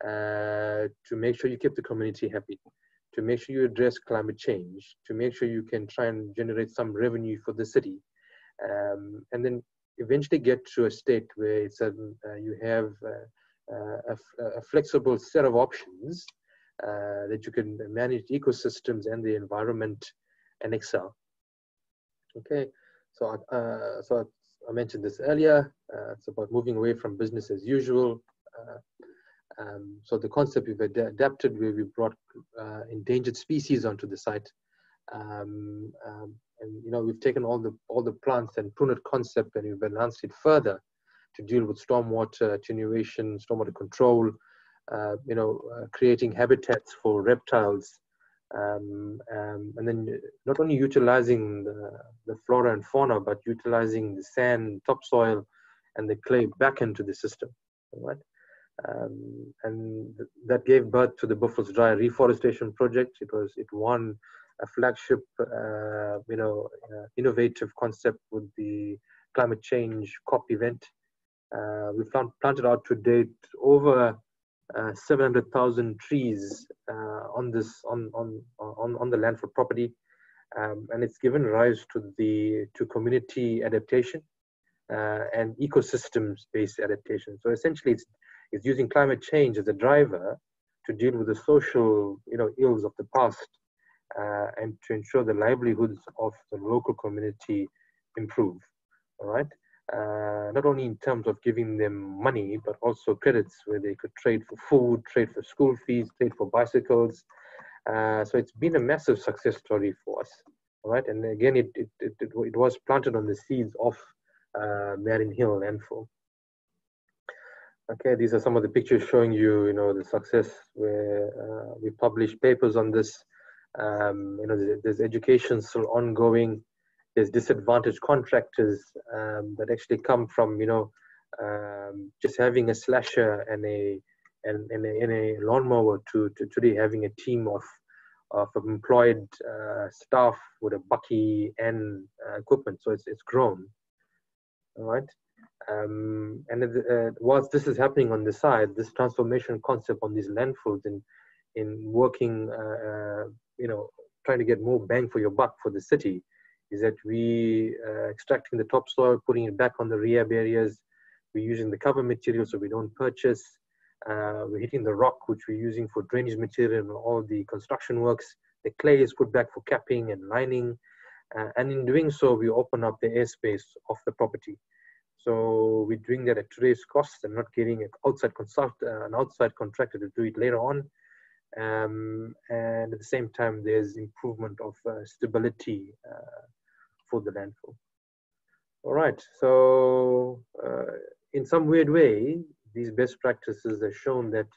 uh, to make sure you keep the community happy, to make sure you address climate change, to make sure you can try and generate some revenue for the city, um, and then eventually get to a state where it's a, uh, you have uh, uh, a, a, flexible set of options uh, that you can manage ecosystems and the environment and excel. Okay, so so I mentioned this earlier. it's about moving away from business as usual. Um, so the concept we've ad adapted where we brought uh, endangered species onto the site. Um, um, and you know we've taken all the all the plants and pruned concept and we've enhanced it further to deal with stormwater attenuation, stormwater control, uh, you know, uh, creating habitats for reptiles, um, um, and then not only utilizing the, the, flora and fauna, but utilizing the sand, topsoil, and the clay back into the system, right? Um, and th that gave birth to the Buffelsdraai Reforestation Project. It was it won a flagship, uh, you know, uh, innovative concept with the climate change COP event. Uh, we've planted out to date over uh, 700,000 trees uh, on this on, on on on the landfill property, um, and it's given rise to the to community adaptation uh, and ecosystems-based adaptation. So essentially, it's it's using climate change as a driver to deal with the social you know ills of the past and to ensure the livelihoods of the local community improve. All right uh, not only in terms of giving them money, but also credits where they could trade for food, trade for school fees, trade for bicycles. Uh, so it's been a massive success story for us, right? And again, it, it, it, it was planted on the seeds of uh, Mariannhill landfill. Okay, these are some of the pictures showing you, you know, the success where uh, we published papers on this. Um, you know, there's, there's education still ongoing there's disadvantaged contractors um, that actually come from you know um, just having a slasher and a and, and, a, and a lawnmower to, to today having a team of of employed uh, staff with a bakkie and uh, equipment. So it's it's grown, all right. Um, and uh, whilst this is happening on the side, this transformation concept on these landfills in in working, uh, uh, you know, trying to get more bang for your buck for the city is that we uh, extracting the topsoil, putting it back on the rehab areas. We're using the cover material so we don't purchase. Uh, we're hitting the rock, which we're using for drainage material and all the construction works. The clay is put back for capping and lining. Uh, and in doing so, we open up the airspace of the property. So we're doing that at today's cost and not getting an outside consult, uh, an outside contractor to do it later on. Um, and at the same time, there's improvement of uh, stability uh, for the landfill. All right, so uh, in some weird way, these best practices have shown that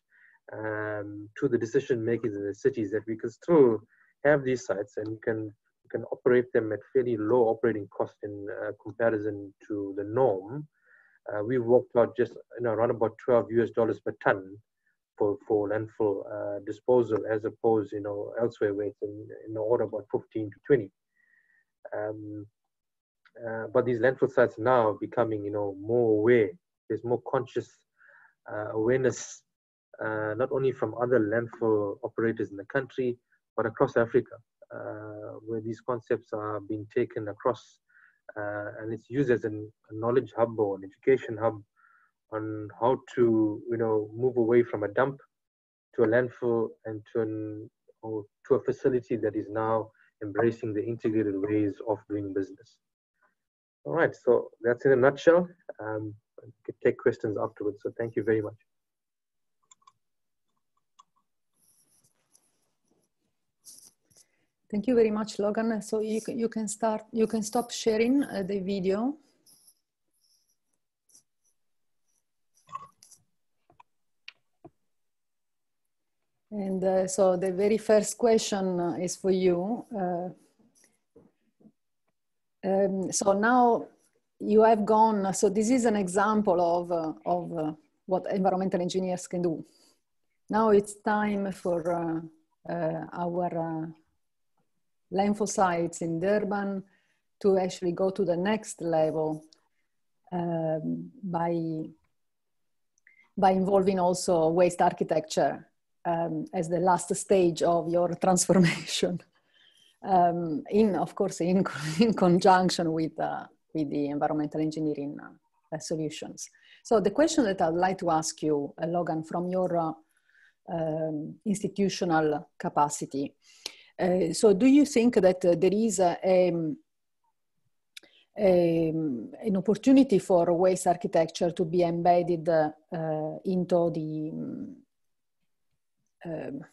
um, to the decision makers in the cities that we can still have these sites and can can operate them at fairly low operating cost in uh, comparison to the norm. Uh, we worked out just you know around about 12 US dollars per ton for, for landfill uh, disposal as opposed you know elsewhere where it's in, in the order about 15 to 20. Um, uh, but these landfill sites now are becoming, you know, more aware. There's more conscious uh, awareness, uh, not only from other landfill operators in the country, but across Africa. uh, where these concepts are being taken across uh, and it's used as a knowledge hub or an education hub on how to you know move away from a dump to a landfill and to an or to a facility that is now embracing the integrated ways of doing business. All right, so that's in a nutshell. Um, I can take questions afterwards. So thank you very much. Thank you very much, Logan. So you, you can start, you can stop sharing uh, the video. And uh, so the very first question uh, is for you. Uh, um, so now you have gone, so this is an example of, uh, of uh, what environmental engineers can do. Now it's time for uh, our sites in Durban to actually go to the next level um, by, by involving also waste architecture um, as the last stage of your transformation. *laughs* Um, in, of course, in, *laughs* in conjunction with, uh, with the environmental engineering uh, solutions. So the question that I'd like to ask you, uh, Logan, from your uh, um, institutional capacity. Uh, so do you think that uh, there is a, a, a, an opportunity for waste architecture to be embedded into the um,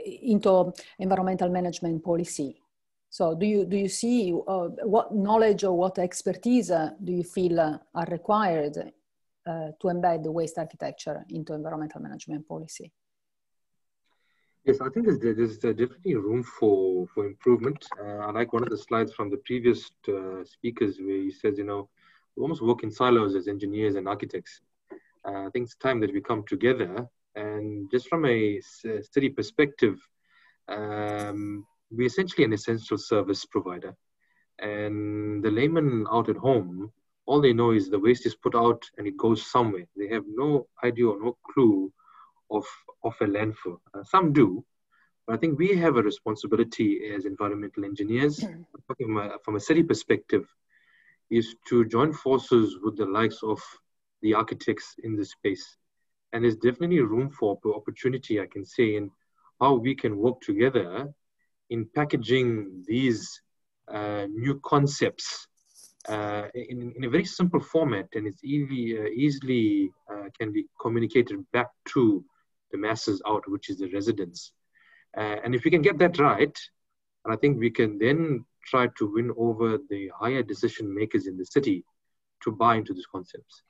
into environmental management policy. So do you, do you see uh, what knowledge or what expertise uh, do you feel uh, are required uh, to embed the waste architecture into environmental management policy? Yes, I think there's, there's definitely room for, for improvement. Uh, I like one of the slides from the previous uh, speakers where he says, you know, we almost work in silos as engineers and architects. I think it's time that we come together and just from a city perspective, um, we're essentially an essential service provider. And the layman out at home, all they know is the waste is put out and it goes somewhere. They have no idea or no clue of, of a landfill. Uh, some do, but I think we have a responsibility as environmental engineers, from a, from a city perspective, is to join forces with the likes of the architects in this space and there's definitely room for opportunity, I can say, in how we can work together in packaging these uh, new concepts uh, in, in a very simple format, and it's easily uh, easily uh, can be communicated back to the masses out, which is the residents. Uh, and if we can get that right, and I think we can then try to win over the higher decision makers in the city to buy into these concepts.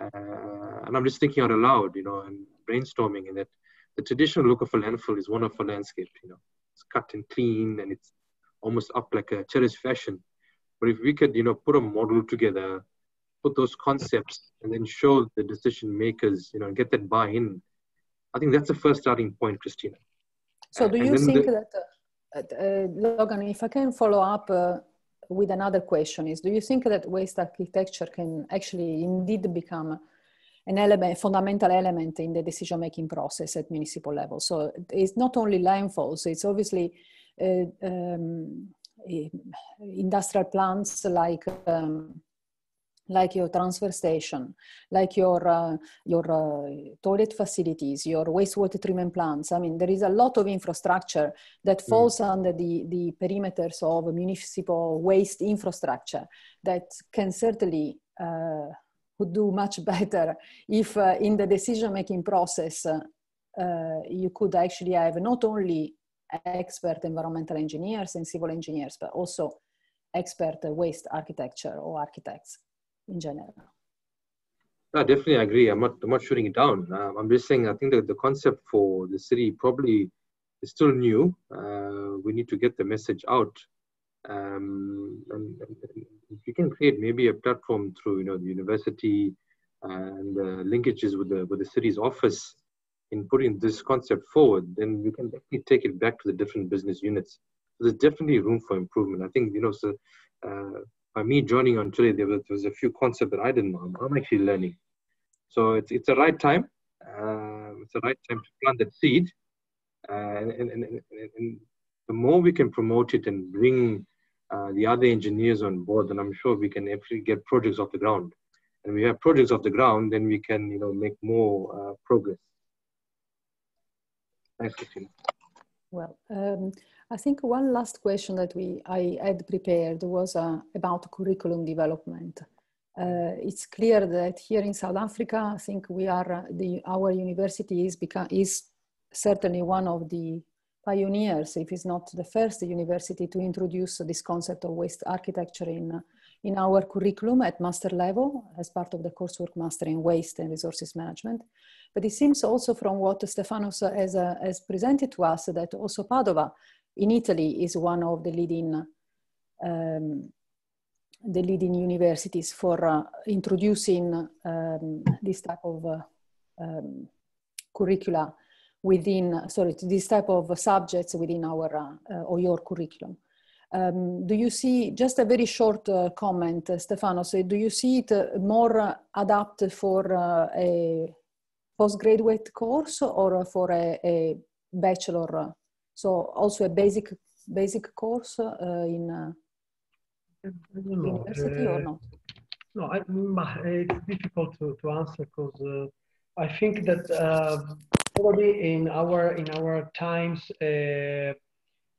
Uh, and I'm just thinking out aloud, you know, and brainstorming in that the traditional look of a landfill is one of a landscape, you know, it's cut and clean and it's almost up like a cherished fashion. But if we could, you know, put a model together, put those concepts, and then show the decision makers, you know, get that buy-in, I think that's the first starting point, Christina. So, do you think the, that, uh, uh, Logan, if I can follow up uh, with another question is, do you think that waste architecture can actually indeed become an element, fundamental element in the decision-making process at municipal level? So it's not only landfills, it's obviously uh, um, industrial plants like um, like your transfer station, like your, uh, your uh, toilet facilities, your wastewater treatment plants. I mean, there is a lot of infrastructure that mm. falls mm. under the, the perimeters of municipal waste infrastructure that can certainly uh, would do much *laughs* better if uh, in the decision-making process uh, you could actually have not only expert environmental engineers and civil engineers, but also expert waste architecture or architects in general. I definitely agree. I'm not, I'm not shooting it down. Um, I'm just saying I think that the concept for the city probably is still new. Uh, we need to get the message out. Um, and, and, if you can create maybe a platform through you know the university and the linkages with the with the city's office in putting this concept forward, then we can definitely take it back to the different business units. There's definitely room for improvement. I think you know so. Uh, by me joining on today, there was, there was a few concepts that I didn't know. I'm actually learning. So it's, it's the right time. Uh, it's the right time to plant that seed. Uh, and, and, and, and, the more we can promote it and bring uh, the other engineers on board, then I'm sure we can actually get projects off the ground. And we have projects off the ground, then we can, you know, make more uh, progress. Thanks, Christina. Well, um, I think one last question that we I had prepared was uh, about curriculum development. Uh, it's clear that here in South Africa, I think we are uh, the our university is become is certainly one of the pioneers, if it's not the first university to introduce this concept of waste architecture in in our curriculum at master level as part of the coursework master in waste and resources management. But it seems also from what Stefanos has, uh, has presented to us that also Padova in Italy is one of the leading um, the leading universities for uh, introducing um, this type of uh, um, curricula within, sorry, this type of subjects within our uh, or your curriculum. Um, do you see, just a very short uh, comment, uh, Stefano, so do you see it uh, more adapted for a postgraduate course or for a, a bachelor so also a basic basic course uh, in uh, university or not? No, I, it's difficult to, to answer because uh, I think that probably in our in our times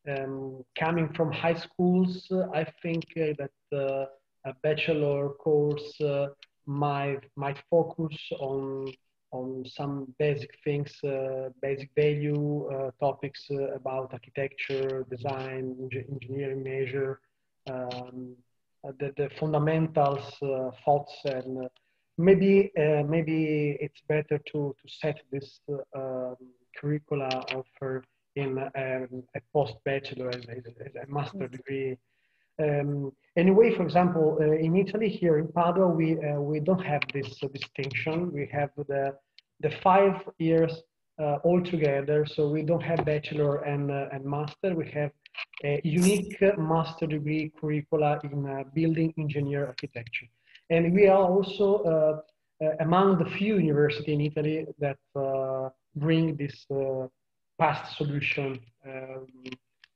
um, coming from high schools, I think uh, that uh, a bachelor course uh, might might focus on on some basic things, uh, basic value uh, topics uh, about architecture, design, engineering measure, um, the, the fundamentals, thoughts, and maybe maybe it's better to, to set this um, curricula offer in um, a post-bachelor and a, a, master degree. Um, anyway, for example, uh, in Italy, here in Padua, we uh, we don't have this distinction. We have the the five years uh, all together. So we don't have bachelor and, uh, and master. We have a unique master degree curricula in uh, building engineer architecture. And we are also among the few universities in Italy that bring this past solution um,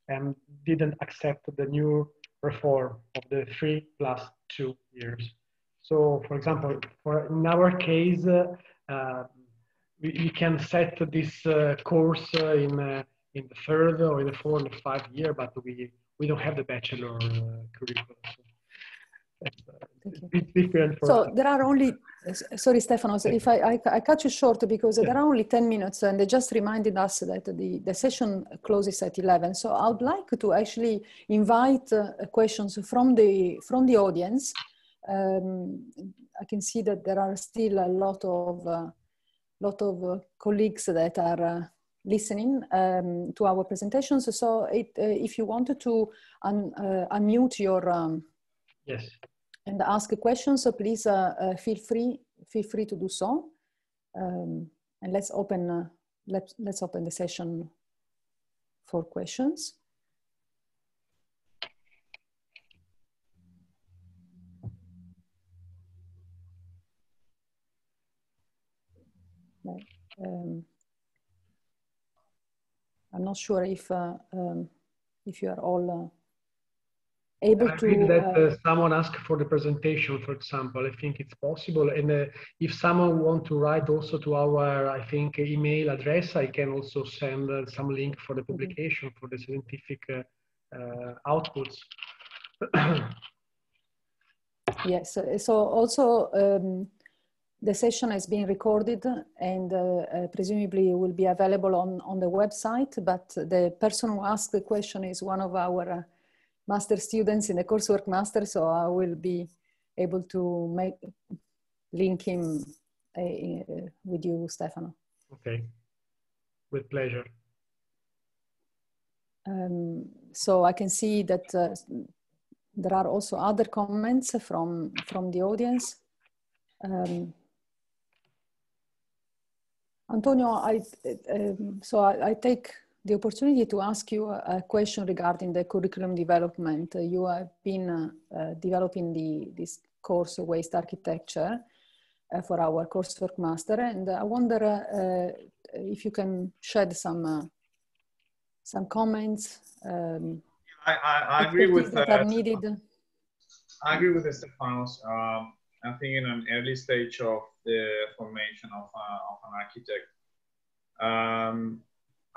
and didn't accept the new reform of the three plus two years. So, for example, for in our case, uh, you can set this uh, course uh, in uh, in the third or in the fourth or five year, but we we don't have the bachelor curriculum. So it's different. so there are only sorry Stefano so if I, I, I, cut you short because yeah. there are only 10 minutes and they just reminded us that the, the session closes at 11 so i would like to actually invite uh, questions from the from the audience um, i can see that there are still a lot of uh, lot of uh, colleagues that are uh, listening um, to our presentations. So it, uh, if you wanted to un, unmute your um, yes and ask questions, so please feel free feel free to do so. Um, and let's open let, let's open the session for questions. um, I'm not sure if uh, um, if you are all uh, able I to. I that uh, uh, someone asked for the presentation, for example. I think it's possible, and uh, if someone want to write also to our, I think, email address, I can also send some link for the mm-hmm. publication for the scientific outputs. *coughs* yes. So also. Um, the session has been recorded and uh, uh, presumably will be available on, on the website, but the person who asked the question is one of our uh, master students in the coursework master, so I will be able to make link him uh, uh, with you, Stefano. Okay, with pleasure. Um, so I can see that uh, there are also other comments from, from the audience. Um, Antonio, I, um, so I, I, take the opportunity to ask you a, question regarding the curriculum development. Uh, you have been uh, uh, developing the, this course waste architecture uh, for our coursework master, and I wonder uh, if you can shed some some comments? Um, I, I, I agree with that uh, are needed. I agree with Stefanos. Um, I think in an early stage of the formation of, uh, of an architect, um,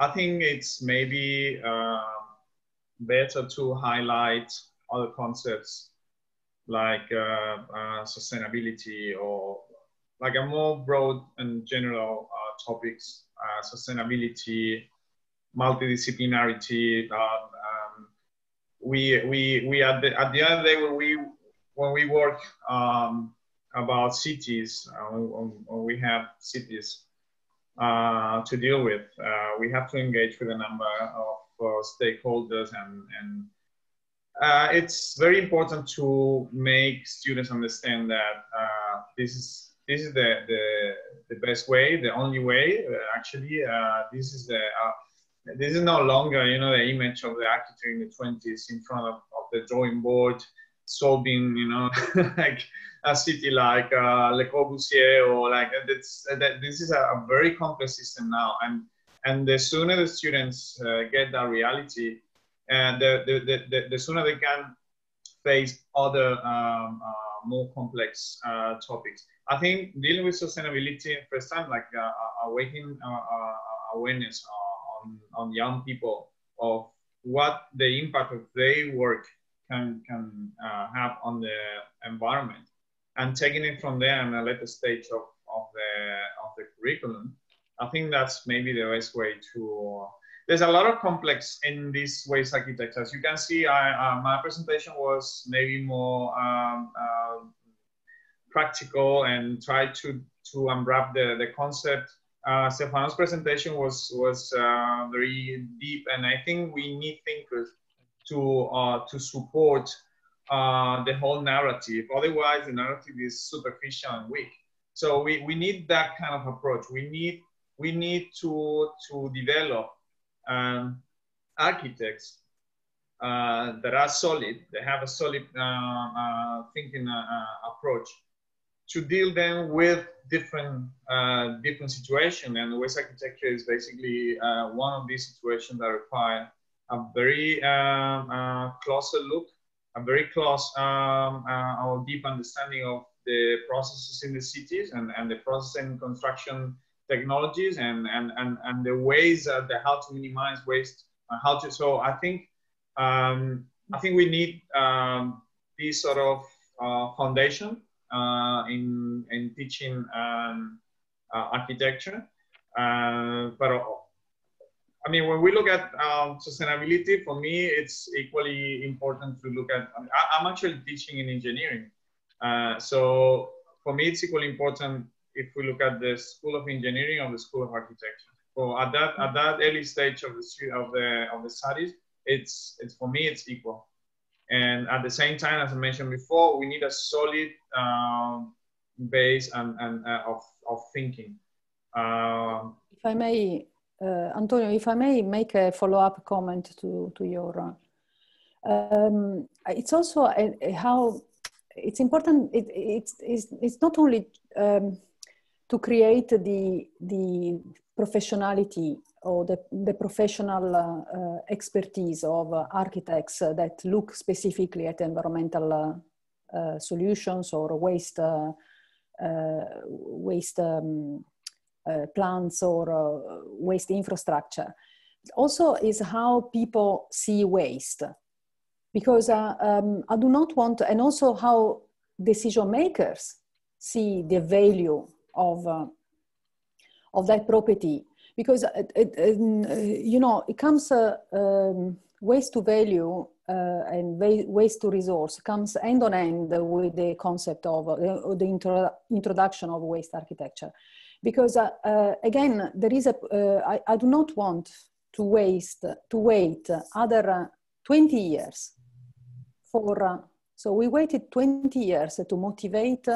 I think it's maybe uh, better to highlight other concepts like uh, uh, sustainability or like a more broad and general uh, topics, uh, sustainability, multidisciplinarity. Um, um, we we we at the at the end of the day when we when we work um, about cities, uh, when, when, we have cities uh, to deal with, uh, we have to engage with a number of uh, stakeholders and and uh, it's very important to make students understand that uh, this is this is the, the, the best way, the only way. Uh, actually, this is the this is no longer you know the image of the architect in the 20s in front of, of the drawing board solving you know *laughs* like a city like uh, Le Corbusier or like that's that this is a, a, very complex system now and and the sooner the students uh, get that reality and the, the, the, the, sooner they can face other um, uh, more complex uh, topics. I think dealing with sustainability first time, like uh, uh awakening uh, uh, awareness on, on young people of what the impact of their work can, can have on the environment and taking it from there in a later stage of, of, the, of the curriculum. I think that's maybe the best way to there's a lot of complex in this waste architecture. As you can see, I, uh, my presentation was maybe more um, uh, practical and tried to, to unwrap the, the concept. Uh, Stefano's presentation was, was uh, very deep, and I think we need thinkers to, uh, to support uh, the whole narrative. Otherwise, the narrative is superficial and weak. So we, we need that kind of approach. We need, we need to, to develop um, architects uh, that are solid, they have a solid uh, uh, thinking uh, uh, approach to deal them with different uh, different situations. And waste architecture is basically one of these situations that require a very um, closer look, a very close um, or deep understanding of the processes in the cities and, and the process and construction technologies and and and, and the ways uh, the how to minimize waste uh, how to so i think um, i think we need um, this sort of uh, foundation uh, in in teaching um, uh, architecture. Uh, but I mean, when we look at um, sustainability, for me, it's equally important to look at. I, am actually teaching in engineering, so for me, it's equally important if we look at the School of Engineering or the School of Architecture. So at that at that early stage of the of the of the studies, it's it's for me it's equal. And at the same time, as I mentioned before, we need a solid um, base and, and uh, of of thinking. Um, if I may, uh, Antonio, if I may make a follow-up comment to to your. Um, it's also a, a how it's important. It, it's, it's it's not only um, to create the, the professionality or the, the professional uh, expertise of uh, architects that look specifically at environmental uh, solutions or waste, uh, uh, waste um, uh, plants or waste infrastructure. Also is how people see waste. Because um, I do not want, and also how decision makers see the value of uh, of that property because it, it, it, you know it comes uh, um, waste to value uh, and waste to resource comes end on end with the concept of uh, the intro introduction of waste architecture because uh, uh, again there is a I, I do not want to waste to wait other 20 years for so we waited 20 years to motivate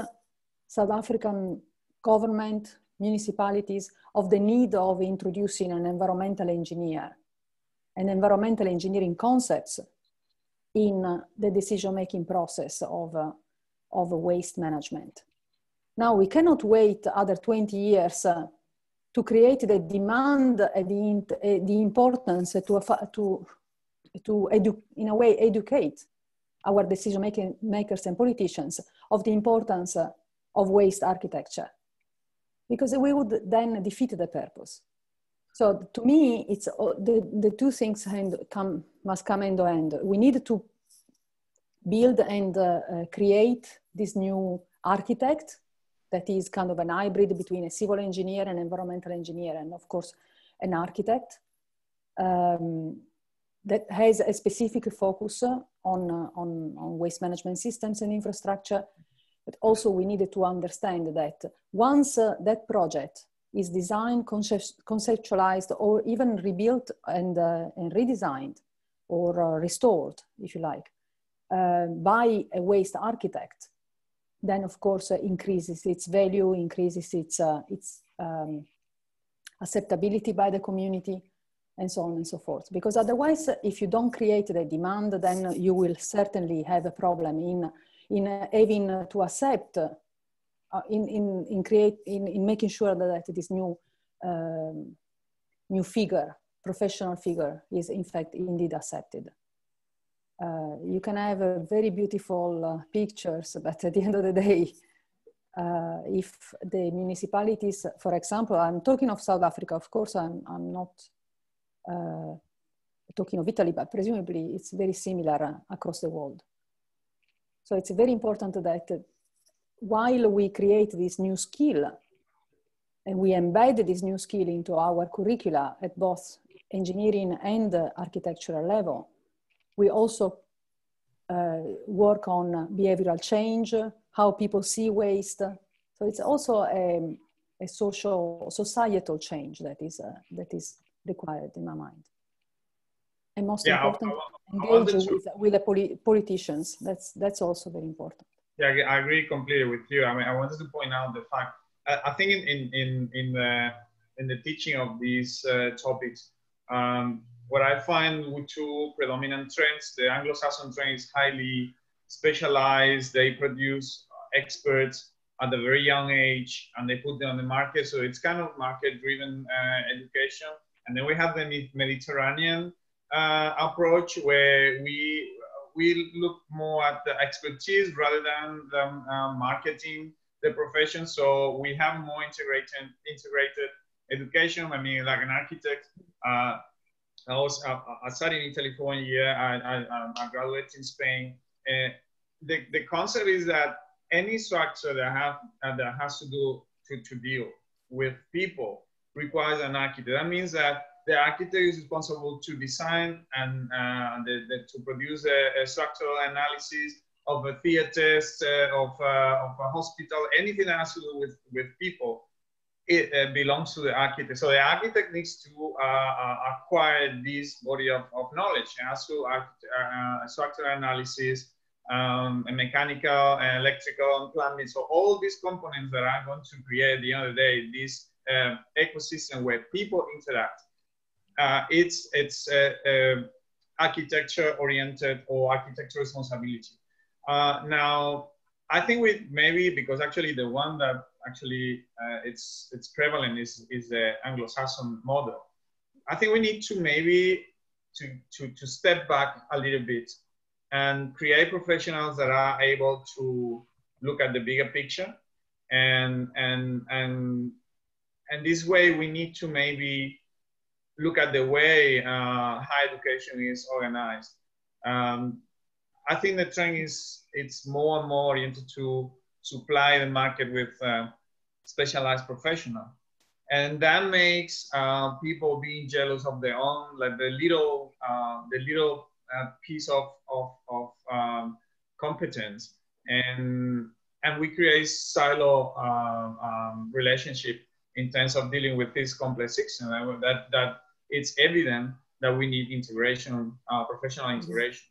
South African government, municipalities of the need of introducing an environmental engineer and environmental engineering concepts in the decision-making process of, uh, of waste management. Now we cannot wait other 20 years uh, to create the demand and the, the importance to, to, to edu- in a way educate our decision making makers and politicians of the importance of waste architecture. Because we would then defeat the purpose. So to me it's the, the two things hand, come, must come end to end we need to build and uh, uh, create this new architect that is kind of an hybrid between a civil engineer and environmental engineer, and of course, an architect um, that has a specific focus on, uh, on, on waste management systems and infrastructure. But also, we needed to understand that once uh, that project is designed, conceptualized, or even rebuilt and, uh, and redesigned or uh, restored, if you like, uh, by a waste architect, then of course uh, increases its value, increases its, uh, its um, acceptability by the community, and so on and so forth. Because otherwise, if you don't create the demand, then you will certainly have a problem in, in uh, having to accept, uh, in, in, in, create, in, in making sure that this new, um, new figure, professional figure, is in fact indeed accepted uh, you can have very beautiful uh, pictures, *laughs* but at the end of the day, uh, if the municipalities, for example, I'm talking of South Africa, of course, I'm, I'm not uh, talking of Italy, but presumably it's very similar across the world. So it's very important that while we create this new skill and we embed this new skill into our curricula at both engineering and architectural level, we also uh, work on behavioral change, how people see waste. So it's also a, a social, societal change that is, uh, that is required in my mind. And most yeah, important, engage with, with the poli politicians. That's, that's also very important. Yeah, I agree completely with you. I mean, I wanted to point out the fact, I, I think in, in, in, in, the, in the teaching of these uh, topics, um, what I find with two predominant trends, the Anglo-Saxon trend is highly specialized. They produce experts at a very young age and they put them on the market. So it's kind of market-driven uh, education. And then we have the Mediterranean uh, approach where we we look more at the expertise rather than the uh, marketing the profession. So we have more integrated integrated education. I mean, like an architect. Uh, I was I, I studied in Italy for one year. I, I, I graduated in Spain. And the, the concept is that any structure that have uh, that has to do to, to deal with people requires an architect. That means that the architect is responsible to design and uh, the, the, to produce a, a, structural analysis of a theater, uh, of, uh, of a hospital, anything that has to do with, with people it uh, belongs to the architect. So the architect needs to uh, uh acquire this body of, of knowledge. Has to uh, uh, structural analysis, um, and mechanical and electrical and plumbing. So all these components that are going to create at the the day this um, ecosystem where people interact. it's it's architecture oriented or architecture responsibility. now, I think we maybe because actually the one that actually uh, it's it's prevalent is is the Anglo-Saxon model. I think we need to maybe to, to, to step back a little bit and create professionals that are able to look at the bigger picture and and and and this way we need to maybe look at the way uh, higher education is organized. Um, I think the trend is it's more and more oriented to supply the market with uh, specialized professional. And that makes uh, people being jealous of their own, like the little, uh, the little uh, piece of, of, of um, competence. And, and we create silo um, um, relationship in terms of dealing with this complex system. That, that it's evident that we need integration, uh, professional integration.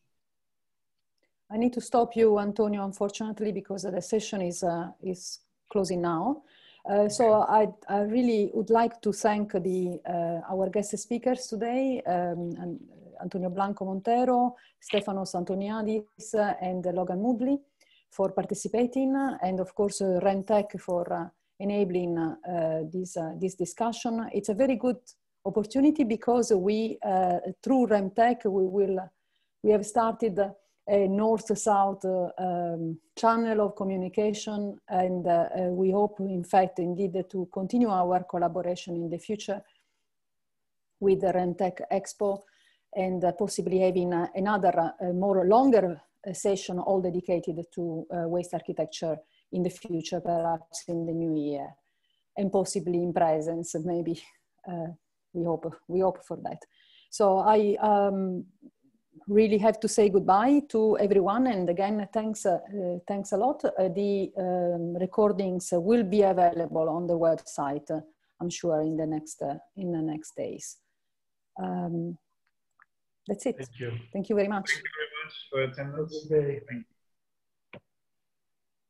I need to stop you, Antonio, unfortunately, because the session is, uh, is closing now. Uh, so I, I, really would like to thank the, uh, our guest speakers today, um, Antonio Blanco Montero, Stefanos Antoniadis, and Logan Moodley for participating, and of course uh, REMTech for uh, enabling this, this discussion. It's a very good opportunity because we, through REMTech, we will, we have started a north-south uh, um, channel of communication and uh, uh, we hope in fact indeed to continue our collaboration in the future with the REMTech Expo and possibly having another more longer session all dedicated to waste architecture in the future, perhaps in the new year and possibly in presence maybe we hope we hope for that. So i um, really have to say goodbye to everyone. And again, thanks, uh, uh, thanks a lot. Uh, the um, recordings will be available on the website, uh, I'm sure, in the next uh, in the next days. Um, that's it. Thank you. Thank you very much. Thank you very much for attendance.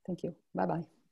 Thank you. Bye bye.